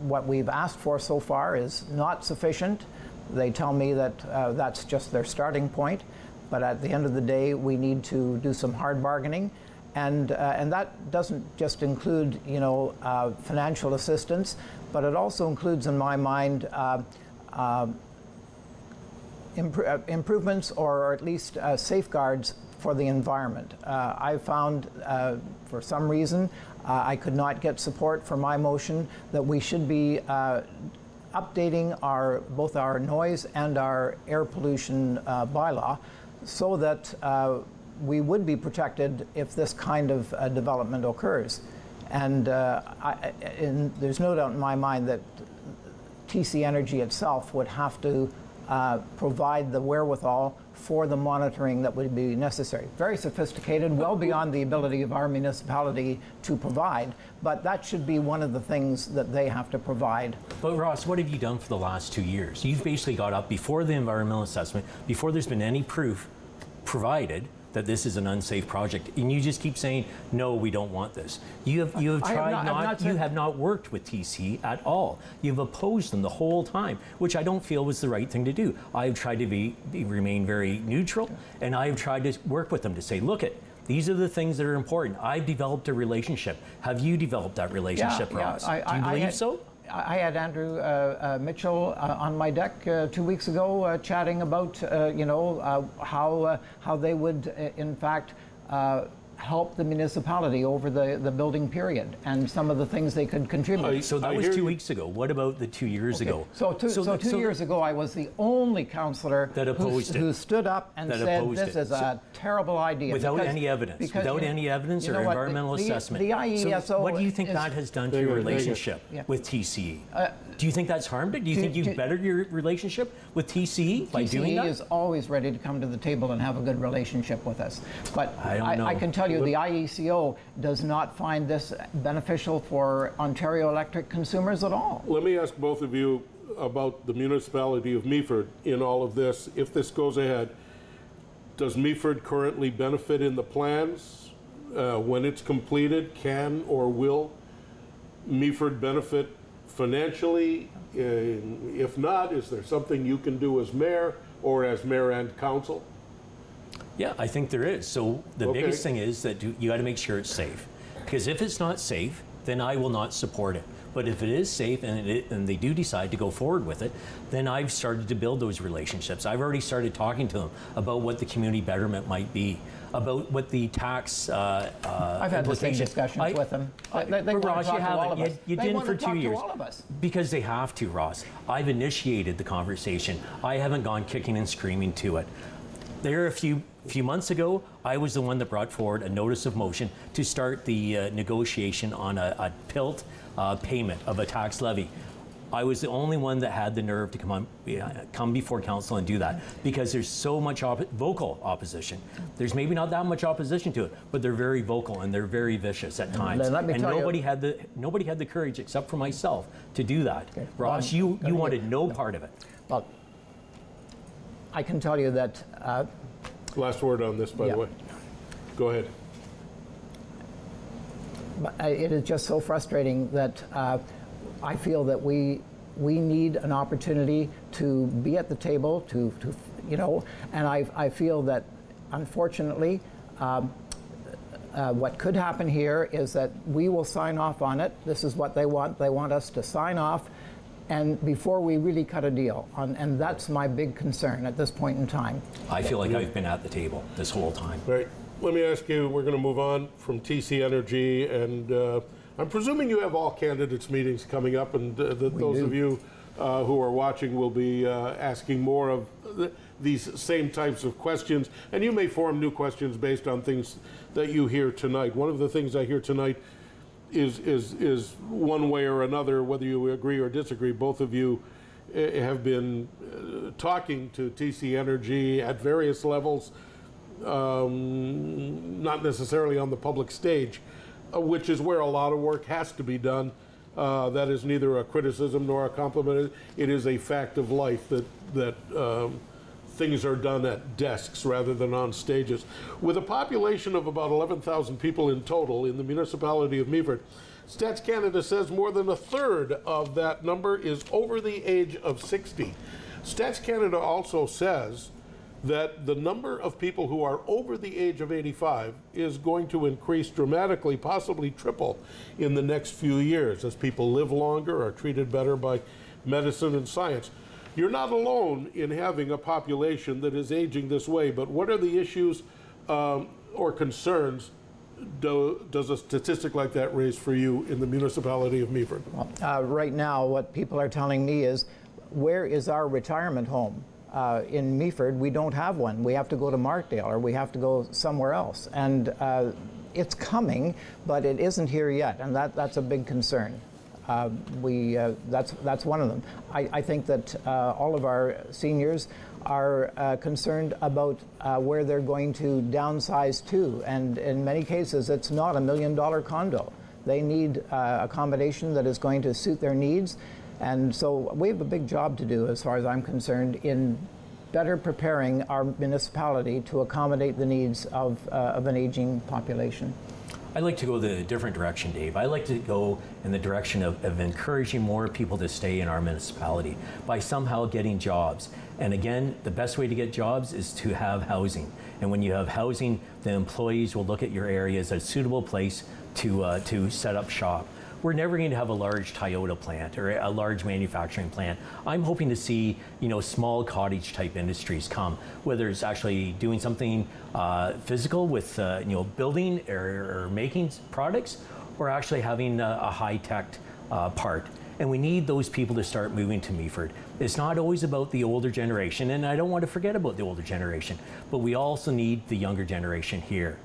Speaker 3: what we've asked for so far is not sufficient. They tell me that uh, that's just their starting point, but at the end of the day, we need to do some hard bargaining. And, uh, and that doesn't just include, you know, uh, financial assistance, but it also includes, in my mind, uh, uh, uh, improvements or at least safeguards for the environment. Uh, I found, uh, for some reason, uh, I could not get support for my motion that we should be updating our both our noise and our air pollution bylaw so that uh, we would be protected if this kind of uh, development occurs. And, uh, I, and there's no doubt in my mind that TC Energy itself would have to uh, provide the wherewithal for the monitoring that would be necessary. Very sophisticated, well beyond the ability of our municipality to provide, but that should be one of the things that they have to provide.
Speaker 4: But Ross, what have you done for the last two years? You've basically got up before the environmental assessment, before there's been any proof provided that this is an unsafe project, and you just keep saying, "No, we don't want this." You have you have
Speaker 3: I have
Speaker 4: tried
Speaker 3: not-
Speaker 4: not,
Speaker 3: not
Speaker 4: you have not worked with TC at all. You've opposed them the whole time, which I don't feel was the right thing to do. I've tried to be, be remain very neutral, and I've tried to work with them to say, "Look, it." These are the things that are important. I've developed a relationship. Have you developed that relationship, Ross?
Speaker 3: I,
Speaker 4: Do you
Speaker 3: I- I
Speaker 4: believe
Speaker 3: had-
Speaker 4: so?
Speaker 3: I I had Andrew uh, uh, Mitchell uh, on my deck uh, two weeks ago uh, chatting about, uh, you know, uh, how, uh, how they would, uh, in fact, uh, help the municipality over the, the building period and some of the things they could contribute.
Speaker 2: I-
Speaker 4: So that
Speaker 2: I
Speaker 4: was two
Speaker 2: you.
Speaker 4: weeks ago. What about the two years ago?
Speaker 3: So two, so
Speaker 4: th-
Speaker 3: two
Speaker 4: so
Speaker 3: years ago, I was the only councillor
Speaker 4: That
Speaker 3: who,
Speaker 4: opposed it.
Speaker 3: who stood up and
Speaker 4: That
Speaker 3: said this
Speaker 4: it.
Speaker 3: is
Speaker 4: So-
Speaker 3: a terrible idea.
Speaker 4: Without
Speaker 3: because-
Speaker 4: any evidence,
Speaker 3: because,
Speaker 4: without
Speaker 3: you
Speaker 4: any evidence
Speaker 3: you
Speaker 4: or
Speaker 3: what,
Speaker 4: environmental
Speaker 3: the,
Speaker 4: assessment.
Speaker 3: The IESO.
Speaker 4: So what do you think
Speaker 3: is-
Speaker 4: that has done to your
Speaker 2: on, hang
Speaker 4: relationship
Speaker 3: Yeah.
Speaker 4: with TCE? Uh, do you think that's harmed it? Do you
Speaker 3: do-
Speaker 4: think you've
Speaker 3: do-
Speaker 4: bettered your relationship with TCE by doing that?
Speaker 3: E is always ready to come to the table and have a good relationship with us. But
Speaker 4: I don't
Speaker 3: I,
Speaker 4: know.
Speaker 3: can tell you the IESO does not find this beneficial for Ontario electric consumers at all.
Speaker 2: Let me ask both of you about the municipality of Meaford in all of this. If this goes ahead, does Meaford currently benefit in the plans? Uh, when it's completed, can or will Meaford benefit financially? Uh, if not, is there something you can do as mayor or as mayor and council?
Speaker 4: Yeah, I think there is. So the
Speaker 2: Okay.
Speaker 4: biggest thing is that you, you got to make sure it's safe. Because if it's not safe, then I will not support it. But if it is safe and, it, and they do decide to go forward with it, then I've started to build those relationships. I've already started talking to them about what the community betterment might be, about what the tax. Uh, uh,
Speaker 3: I've had the same discussions
Speaker 4: I-
Speaker 3: with them. They, they, they
Speaker 4: Ross, you haven't. You, you didn't for two years.
Speaker 3: all of us.
Speaker 4: Because they have to, Ross. I've initiated the conversation. I haven't gone kicking and screaming to it. There a few few months ago, I was the one that brought forward a notice of motion to start the uh, negotiation on a, a PILT uh, payment of a tax levy. I was the only one that had the nerve to come on, yeah, come before council and do that because there's so much op- vocal opposition. There's maybe not that much opposition to it, but they're very vocal and they're very vicious at times.
Speaker 3: Then let me
Speaker 4: and
Speaker 3: tell you-
Speaker 4: nobody had the nobody had the courage except for myself to do that.
Speaker 3: Okay.
Speaker 4: Ross,
Speaker 3: Well,
Speaker 4: you you wanted
Speaker 3: give-
Speaker 4: no part of it.
Speaker 3: Well, I can tell you that uh,
Speaker 2: Last word on this, by
Speaker 3: Yeah.
Speaker 2: the way. Go ahead.
Speaker 3: But I- it is just so frustrating that uh, I feel that we we need an opportunity to be at the table to, to you know and I, I feel that unfortunately um, uh, what could happen here is that we will sign off on it this is what they want they want us to sign off and before we really cut a deal on, and that's my big concern at this point in time
Speaker 4: I feel like I've been at the table this whole time.
Speaker 2: Right. Let me ask you, we're going to move on from TC Energy, and uh, I'm presuming you have all candidates meetings coming up, and uh, that those
Speaker 3: do.
Speaker 2: of you uh, who are watching will be uh, asking more of th- these same types of questions, and you may form new questions based on things that you hear tonight. One of the things I hear tonight is is is one way or another, whether you agree or disagree. Both of you eh, have been uh, talking to TC Energy at various levels um, not necessarily on the public stage, uh, which is where a lot of work has to be done. Uh, that is neither a criticism nor a compliment. It is a fact of life that that um, things are done at desks rather than on stages. With a population of about 11,000 people in total in the municipality of Meaford, Stats Canada says more than a third of that number is over the age of 60. Stats Canada also says that the number of people who are over the age of 85 is going to increase dramatically, possibly triple in the next few years as people live longer, are treated better by medicine and science. You're not alone in having a population that is aging this way, but what are the issues um, or concerns do, does a statistic like that raise for you in the municipality of Meaford?
Speaker 3: Uh, right now, what people are telling me is, where is our retirement home? Uh, in Meaford, we don't have one. We have to go to Markdale or we have to go somewhere else. And uh, it's coming, but it isn't here yet, and that, that's a big concern. Uh, we, uh, that's, that's one of them. I, I think that uh, all of our seniors are uh, concerned about where they're going to downsize to, and in many cases, it's not a million dollar condo. They need accommodation that is going to suit their needs, and so we have a big job to do, as far as I'm concerned, in better preparing our municipality to accommodate the needs of, uh, of an aging population.
Speaker 4: I'd like to go the different direction, Dave. I like to go in the direction of, of, encouraging more people to stay in our municipality by somehow getting jobs. And again, the best way to get jobs is to have housing. And when you have housing, the employees will look at your area as a suitable place to, uh, to set up shop we're never going to have a large Toyota plant or a large manufacturing plant. I'm hoping to see, you know, small cottage type industries come, whether it's actually doing something uh, physical with, uh, you know, building or, or, making products, or actually having a, a high tech uh, part. And we need those people to start moving to Meaford. It's not always about the older generation, and I don't want to forget about the older generation, but we also need the younger generation here.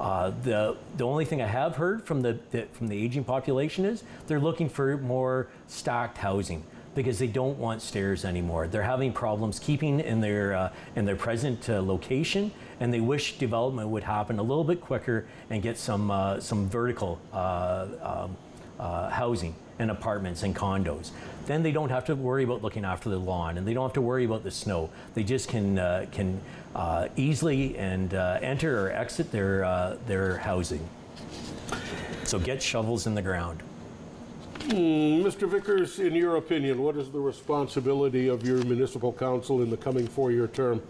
Speaker 4: Uh, the, the only thing I have heard from the, the, from the aging population is they're looking for more stacked housing because they don't want stairs anymore. They're having problems keeping in their, uh, in their present uh, location and they wish development would happen a little bit quicker and get some, uh, some vertical uh, um, uh, housing and apartments and condos. Then they don't have to worry about looking after the lawn and they don't have to worry about the snow. They just can, uh, can uh, easily and uh, enter or exit their, uh, their housing. So get shovels in the ground.
Speaker 2: Mr. Vickers, in your opinion, what is the responsibility of your municipal council in the coming four-year term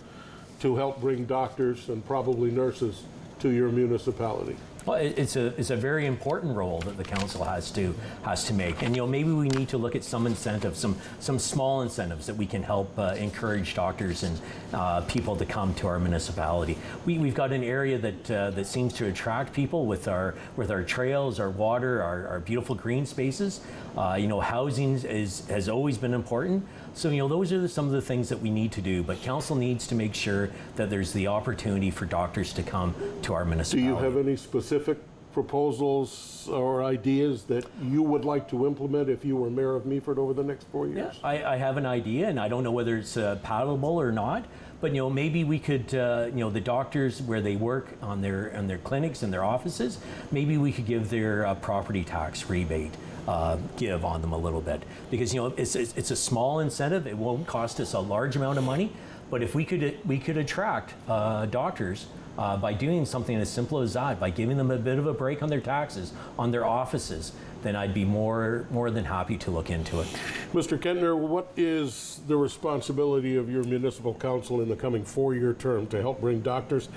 Speaker 2: to help bring doctors and probably nurses to your municipality?
Speaker 4: It's a it's a very important role that the council has to has to make, and you know maybe we need to look at some incentives, some some small incentives that we can help uh, encourage doctors and uh, people to come to our municipality. We we've got an area that uh, that seems to attract people with our with our trails, our water, our, our beautiful green spaces. Uh, you know, housing is has always been important. So, you know, those are the, some of the things that we need to do, but council needs to make sure that there's the opportunity for doctors to come to our municipality.
Speaker 2: Do you have any specific proposals or ideas that you would like to implement if you were mayor of Meaford over the next four years?
Speaker 4: Yeah, I, I have an idea, and I don't know whether it's uh, palatable or not. But you know, maybe we could, uh, you know, the doctors where they work on their on their clinics and their offices, maybe we could give their uh, property tax rebate uh, give on them a little bit because you know it's, it's a small incentive. It won't cost us a large amount of money, but if we could we could attract uh, doctors uh, by doing something as simple as that, by giving them a bit of a break on their taxes, on their offices, then I'd be more more than happy to look into it.
Speaker 2: Mr. Kentner, what is the responsibility of your municipal council in the coming four-year term to help bring doctors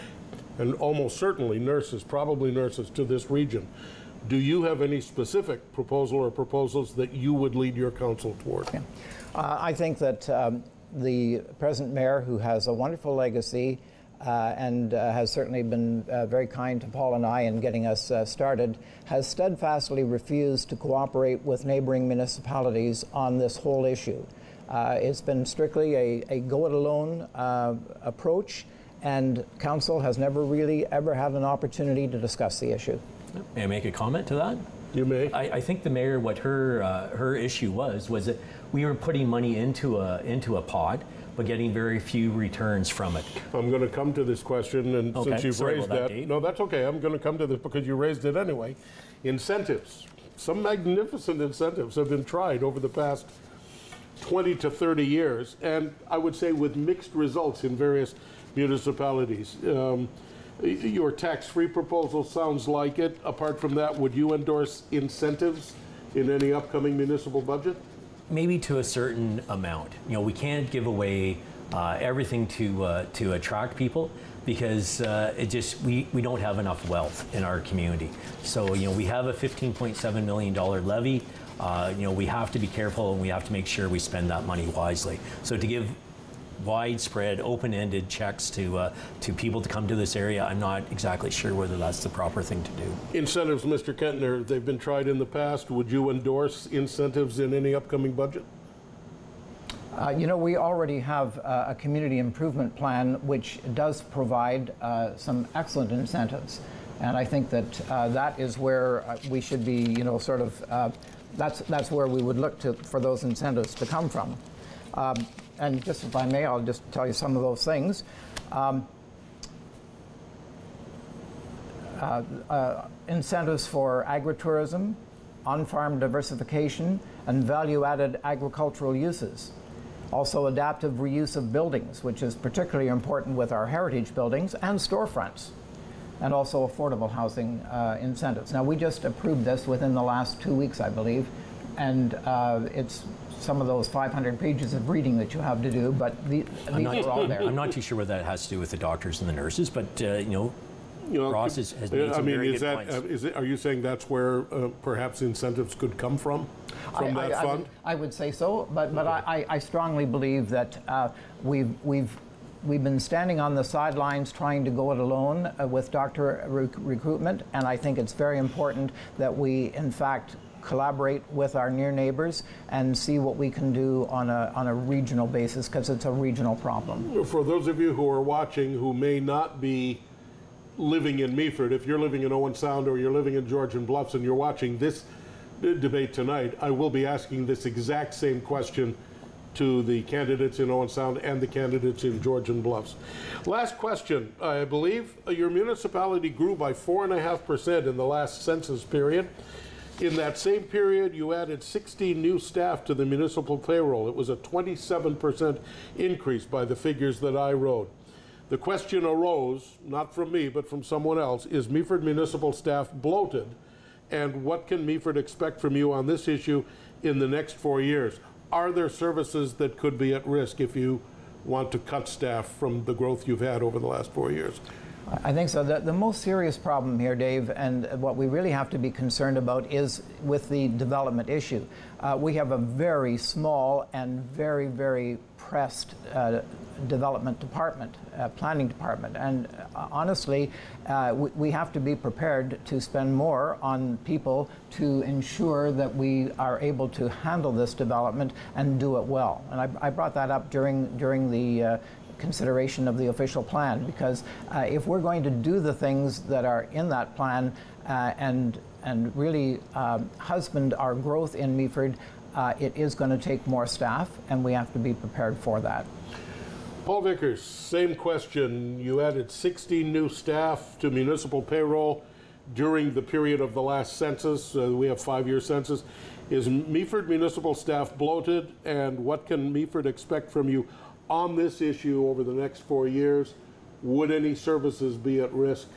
Speaker 2: and almost certainly nurses, probably nurses, to this region? Do you have any specific proposal or proposals that you would lead your council toward?
Speaker 3: Uh, I think that um, the present mayor, who has a wonderful legacy uh, and uh, has certainly been uh, very kind to Paul and I in getting us uh, started, has steadfastly refused to cooperate with neighboring municipalities on this whole issue. Uh, it's been strictly a, a go it alone approach, and council has never really ever had an opportunity to discuss the issue.
Speaker 4: May I make a comment to that?
Speaker 2: You may.
Speaker 4: I, I think the mayor, what her uh, her issue was, was that we were putting money into a into a pot, but getting very few returns from it.
Speaker 2: I'm going to come to this question, and okay. since you've Sorry raised that, that no, that's okay. I'm going to come to this because you raised it anyway. Incentives. Some magnificent incentives have been tried over the past 20 to 30 years, and I would say with mixed results in various municipalities. Um, your tax-free proposal sounds like it. Apart from that, would you endorse incentives in any upcoming municipal budget?
Speaker 4: Maybe to a certain amount. You know, we can't give away uh, everything to uh, to attract people because uh, it just we, we don't have enough wealth in our community. So you know we have a 15.7 million dollar levy. Uh, you know we have to be careful and we have to make sure we spend that money wisely. So to give widespread, open-ended checks to uh, to people to come to this area, I'm not exactly sure whether that's the proper thing to do.
Speaker 2: Incentives, Mr. Kentner, they've been tried in the past. Would you endorse incentives in any upcoming budget?
Speaker 3: Uh, you know, we already have uh, a community improvement plan which does provide uh, some excellent incentives. And I think that uh, that is where uh, we should be, you know, sort of, uh, that's, that's where we would look to, for those incentives to come from. Um, and just if I may, I'll just tell you some of those things. Um, incentives for agritourism, on-farm diversification, and value-added agricultural uses. Also adaptive reuse of buildings, which is particularly important with our heritage buildings and storefronts. And also affordable housing uh, incentives. Now, we just approved this within the last two weeks, I believe, and uh, it's some of those 500 pages of reading that you have to do, but the, these
Speaker 4: not,
Speaker 3: are all there.
Speaker 4: I'm not too sure what that has to do with the doctors and the nurses, but uh, you know,
Speaker 2: You know,
Speaker 4: Ross
Speaker 2: could-
Speaker 4: has, has made
Speaker 2: I mean,
Speaker 4: very
Speaker 2: is
Speaker 4: good
Speaker 2: that, uh, is it, are you saying that's where uh, perhaps incentives could come from, from
Speaker 3: I-
Speaker 2: that
Speaker 3: I- I
Speaker 2: fund?
Speaker 3: would- I would say so, but, but I, I I strongly believe that uh, we've, we've, we've been standing on the sidelines trying to go it alone uh, with doctor rec- recruitment, and I think it's very important that we, in fact, collaborate with our near neighbors and see what we can do on a, on a regional basis, because it's a regional problem.
Speaker 2: For those of you who are watching who may not be living in Meaford, if you're living in Owen Sound or you're living in Georgian Bluffs and you're watching this debate tonight, I will be asking this exact same question to the candidates in Owen Sound and the candidates in Georgian Bluffs. Last question. I believe your municipality grew by 4.5% in the last census period. In that same period, you added 16 new staff to the municipal payroll. It was a 27% increase by the figures that I wrote. The question arose, not from me, but from someone else, is Meaford municipal staff bloated? And what can Meaford expect from you on this issue in the next four years? Are there services that could be at risk if you want to cut staff from the growth you've had over the last four years?
Speaker 3: I think so. The, the most serious problem here, Dave, and what we really have to be concerned about is with the development issue. Uh, we have a very small and very, very pressed uh, development department, uh, planning department, and uh, honestly, uh, we, we have to be prepared to spend more on people to ensure that we are able to handle this development and do it well. And I, I brought that up during during the uh, consideration of the official plan because uh, if we're going to do the things that are in that plan uh, and and really um, husband our growth in Meaford, uh, it is going to take more staff, and we have to be prepared for that.
Speaker 2: Paul Vickers, same question. You added 16 new staff to municipal payroll during the period of the last census. Uh, we have five-year census. Is Meaford municipal staff bloated, and what can Meaford expect from you on this issue over the next four years? Would any services be at risk?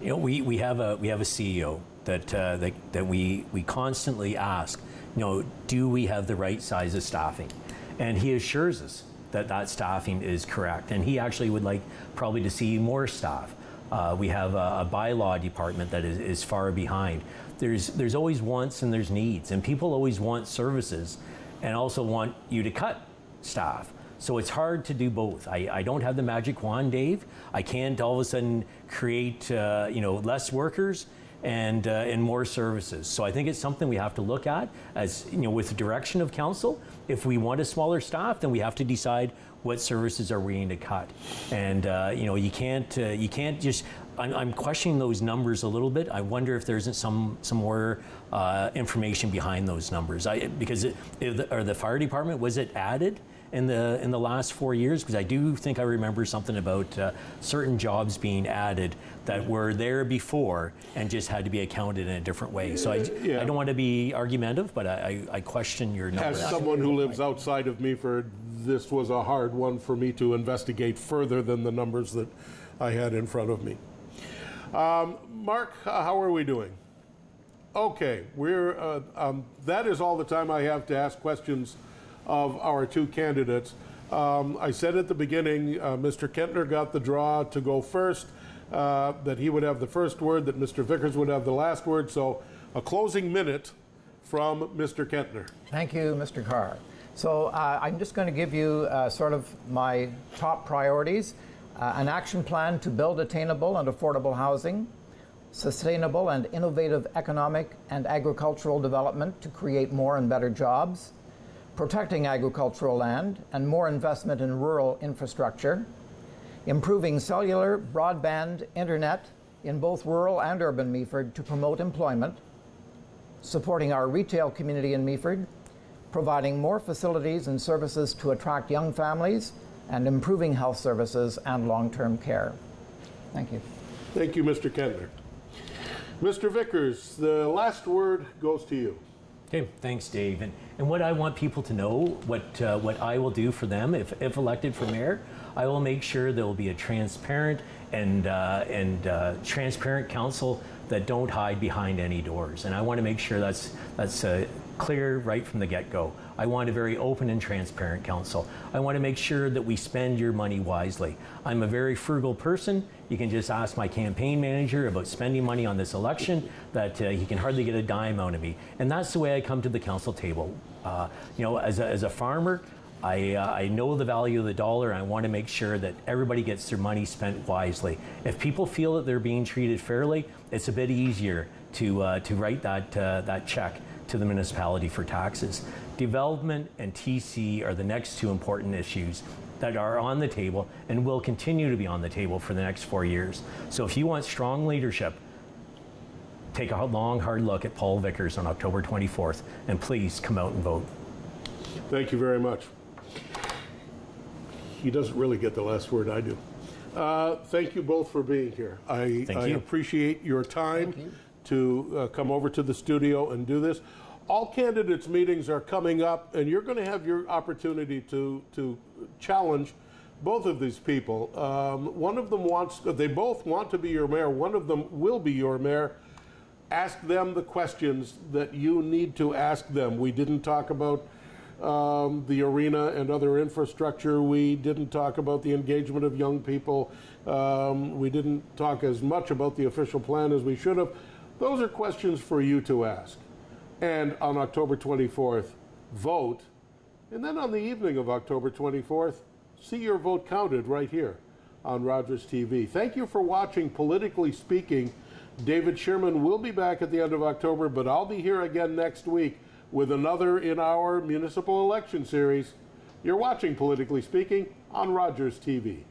Speaker 4: You know, we, we have a we have a CEO that uh, that, that we we constantly ask, you know, do we have the right size of staffing? And he assures us that that staffing is correct, and he actually would like probably to see more staff. Uh, we have a, a bylaw department that is, is far behind. There's there's always wants and there's needs, and people always want services, and also want you to cut staff. So it's hard to do both. I, I don't have the magic wand, Dave. I can't all of a sudden create uh, you know less workers and uh, and more services. So I think it's something we have to look at as you know with the direction of council. If we want a smaller staff, then we have to decide what services are we going to cut. And uh, you know you can't uh, you can't just. I'm, I'm questioning those numbers a little bit. I wonder if there isn't some some more uh, information behind those numbers. I, because it, the, or the fire department was it added? in the in the last four years? Because I do think I remember something about uh, certain jobs being added that were there before and just had to be accounted in a different way. So I,
Speaker 2: Yeah.
Speaker 4: I don't want to be argumentative, but I, I I question your numbers.
Speaker 2: As someone who lives outside of Meaford, this was a hard one for me to investigate further than the numbers that I had in front of me. Um, Mark, how are we doing? Okay, we're, uh, um, that is all the time I have to ask questions of our two candidates. Um, I said at the beginning, uh, Mr. Kentner got the draw to go first, uh, that he would have the first word, that Mr. Vickers would have the last word. So a closing minute from Mr. Kentner.
Speaker 3: Thank you, Mr. Carr. So uh, I'm just going to give you uh, sort of my top priorities uh, an action plan to build attainable and affordable housing, sustainable and innovative economic and agricultural development to create more and better jobs, protecting agricultural land and more investment in rural infrastructure, improving cellular, broadband, internet in both rural and urban Meaford to promote employment, supporting our retail community in Meaford, providing more facilities and services to attract young families, and improving health services and long-term care. Thank you.
Speaker 2: Thank you, Mr. Kentner. Mr. Vickers, the last word goes to you.
Speaker 4: Okay, thanks, Dave. And, and what I want people to know, what uh, what I will do for them if, if elected for mayor, I will make sure there will be a transparent and uh, and uh, transparent council that don't hide behind any doors. And I want to make sure that's that's uh, clear right from the get-go. I want a very open and transparent council. I want to make sure that we spend your money wisely. I'm a very frugal person. You can just ask my campaign manager about spending money on this election that uh, he can hardly get a dime out of me. And that's the way I come to the council table. Uh, you know, as a, as a farmer, I, uh, I know the value of the dollar. I want to make sure that everybody gets their money spent wisely. If people feel that they're being treated fairly, it's a bit easier to, uh, to write that, uh, that check to the municipality for taxes. Development and TC are the next two important issues that are on the table and will continue to be on the table for the next four years. So if you want strong leadership, take a long, hard look at Paul Vickers on October 24th, and please come out and vote.
Speaker 2: Thank you very much. He doesn't really get the last word, I do. Uh, thank you both for being here. I,
Speaker 4: Thank
Speaker 2: I
Speaker 4: you.
Speaker 2: appreciate your time to uh, come over to the studio and do this. All candidates' meetings are coming up, and you're going to have your opportunity to, to challenge both of these people. Um, one of them wants, they both want to be your mayor. One of them will be your mayor. Ask them the questions that you need to ask them. We didn't talk about um, the arena and other infrastructure. We didn't talk about the engagement of young people. Um, we didn't talk as much about the official plan as we should have. Those are questions for you to ask. And on October 24th, vote. And then on the evening of October 24th, see your vote counted right here on Rogers TV. Thank you for watching Politically Speaking. David Sherman will be back at the end of October, but I'll be here again next week with another in our municipal election series. You're watching Politically Speaking on Rogers TV.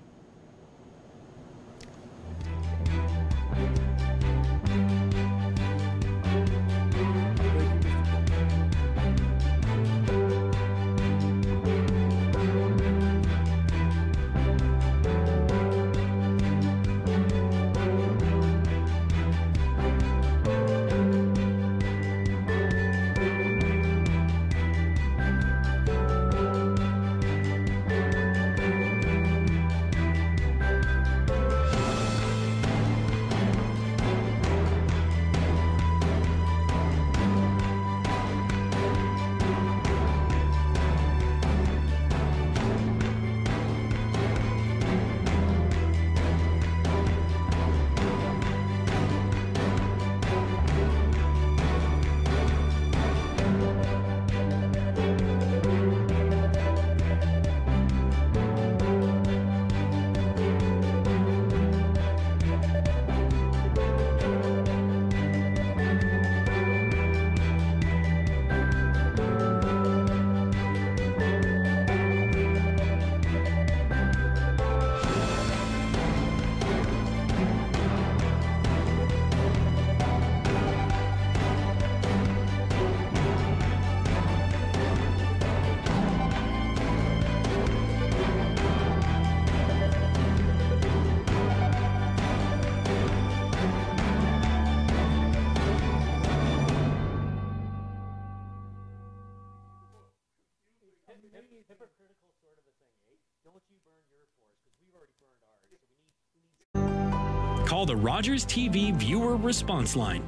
Speaker 1: Call the Rogers TV viewer response line.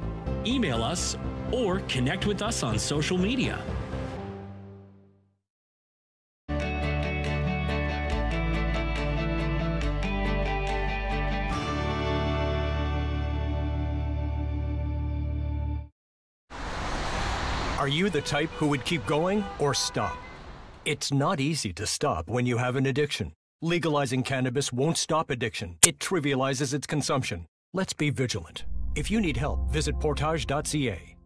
Speaker 1: Email us or connect with us on social media.
Speaker 7: Are you the type who would keep going or stop? It's not easy to stop when you have an addiction. Legalizing cannabis won't stop addiction, it trivializes its consumption. Let's be vigilant. If you need help, visit portage.ca.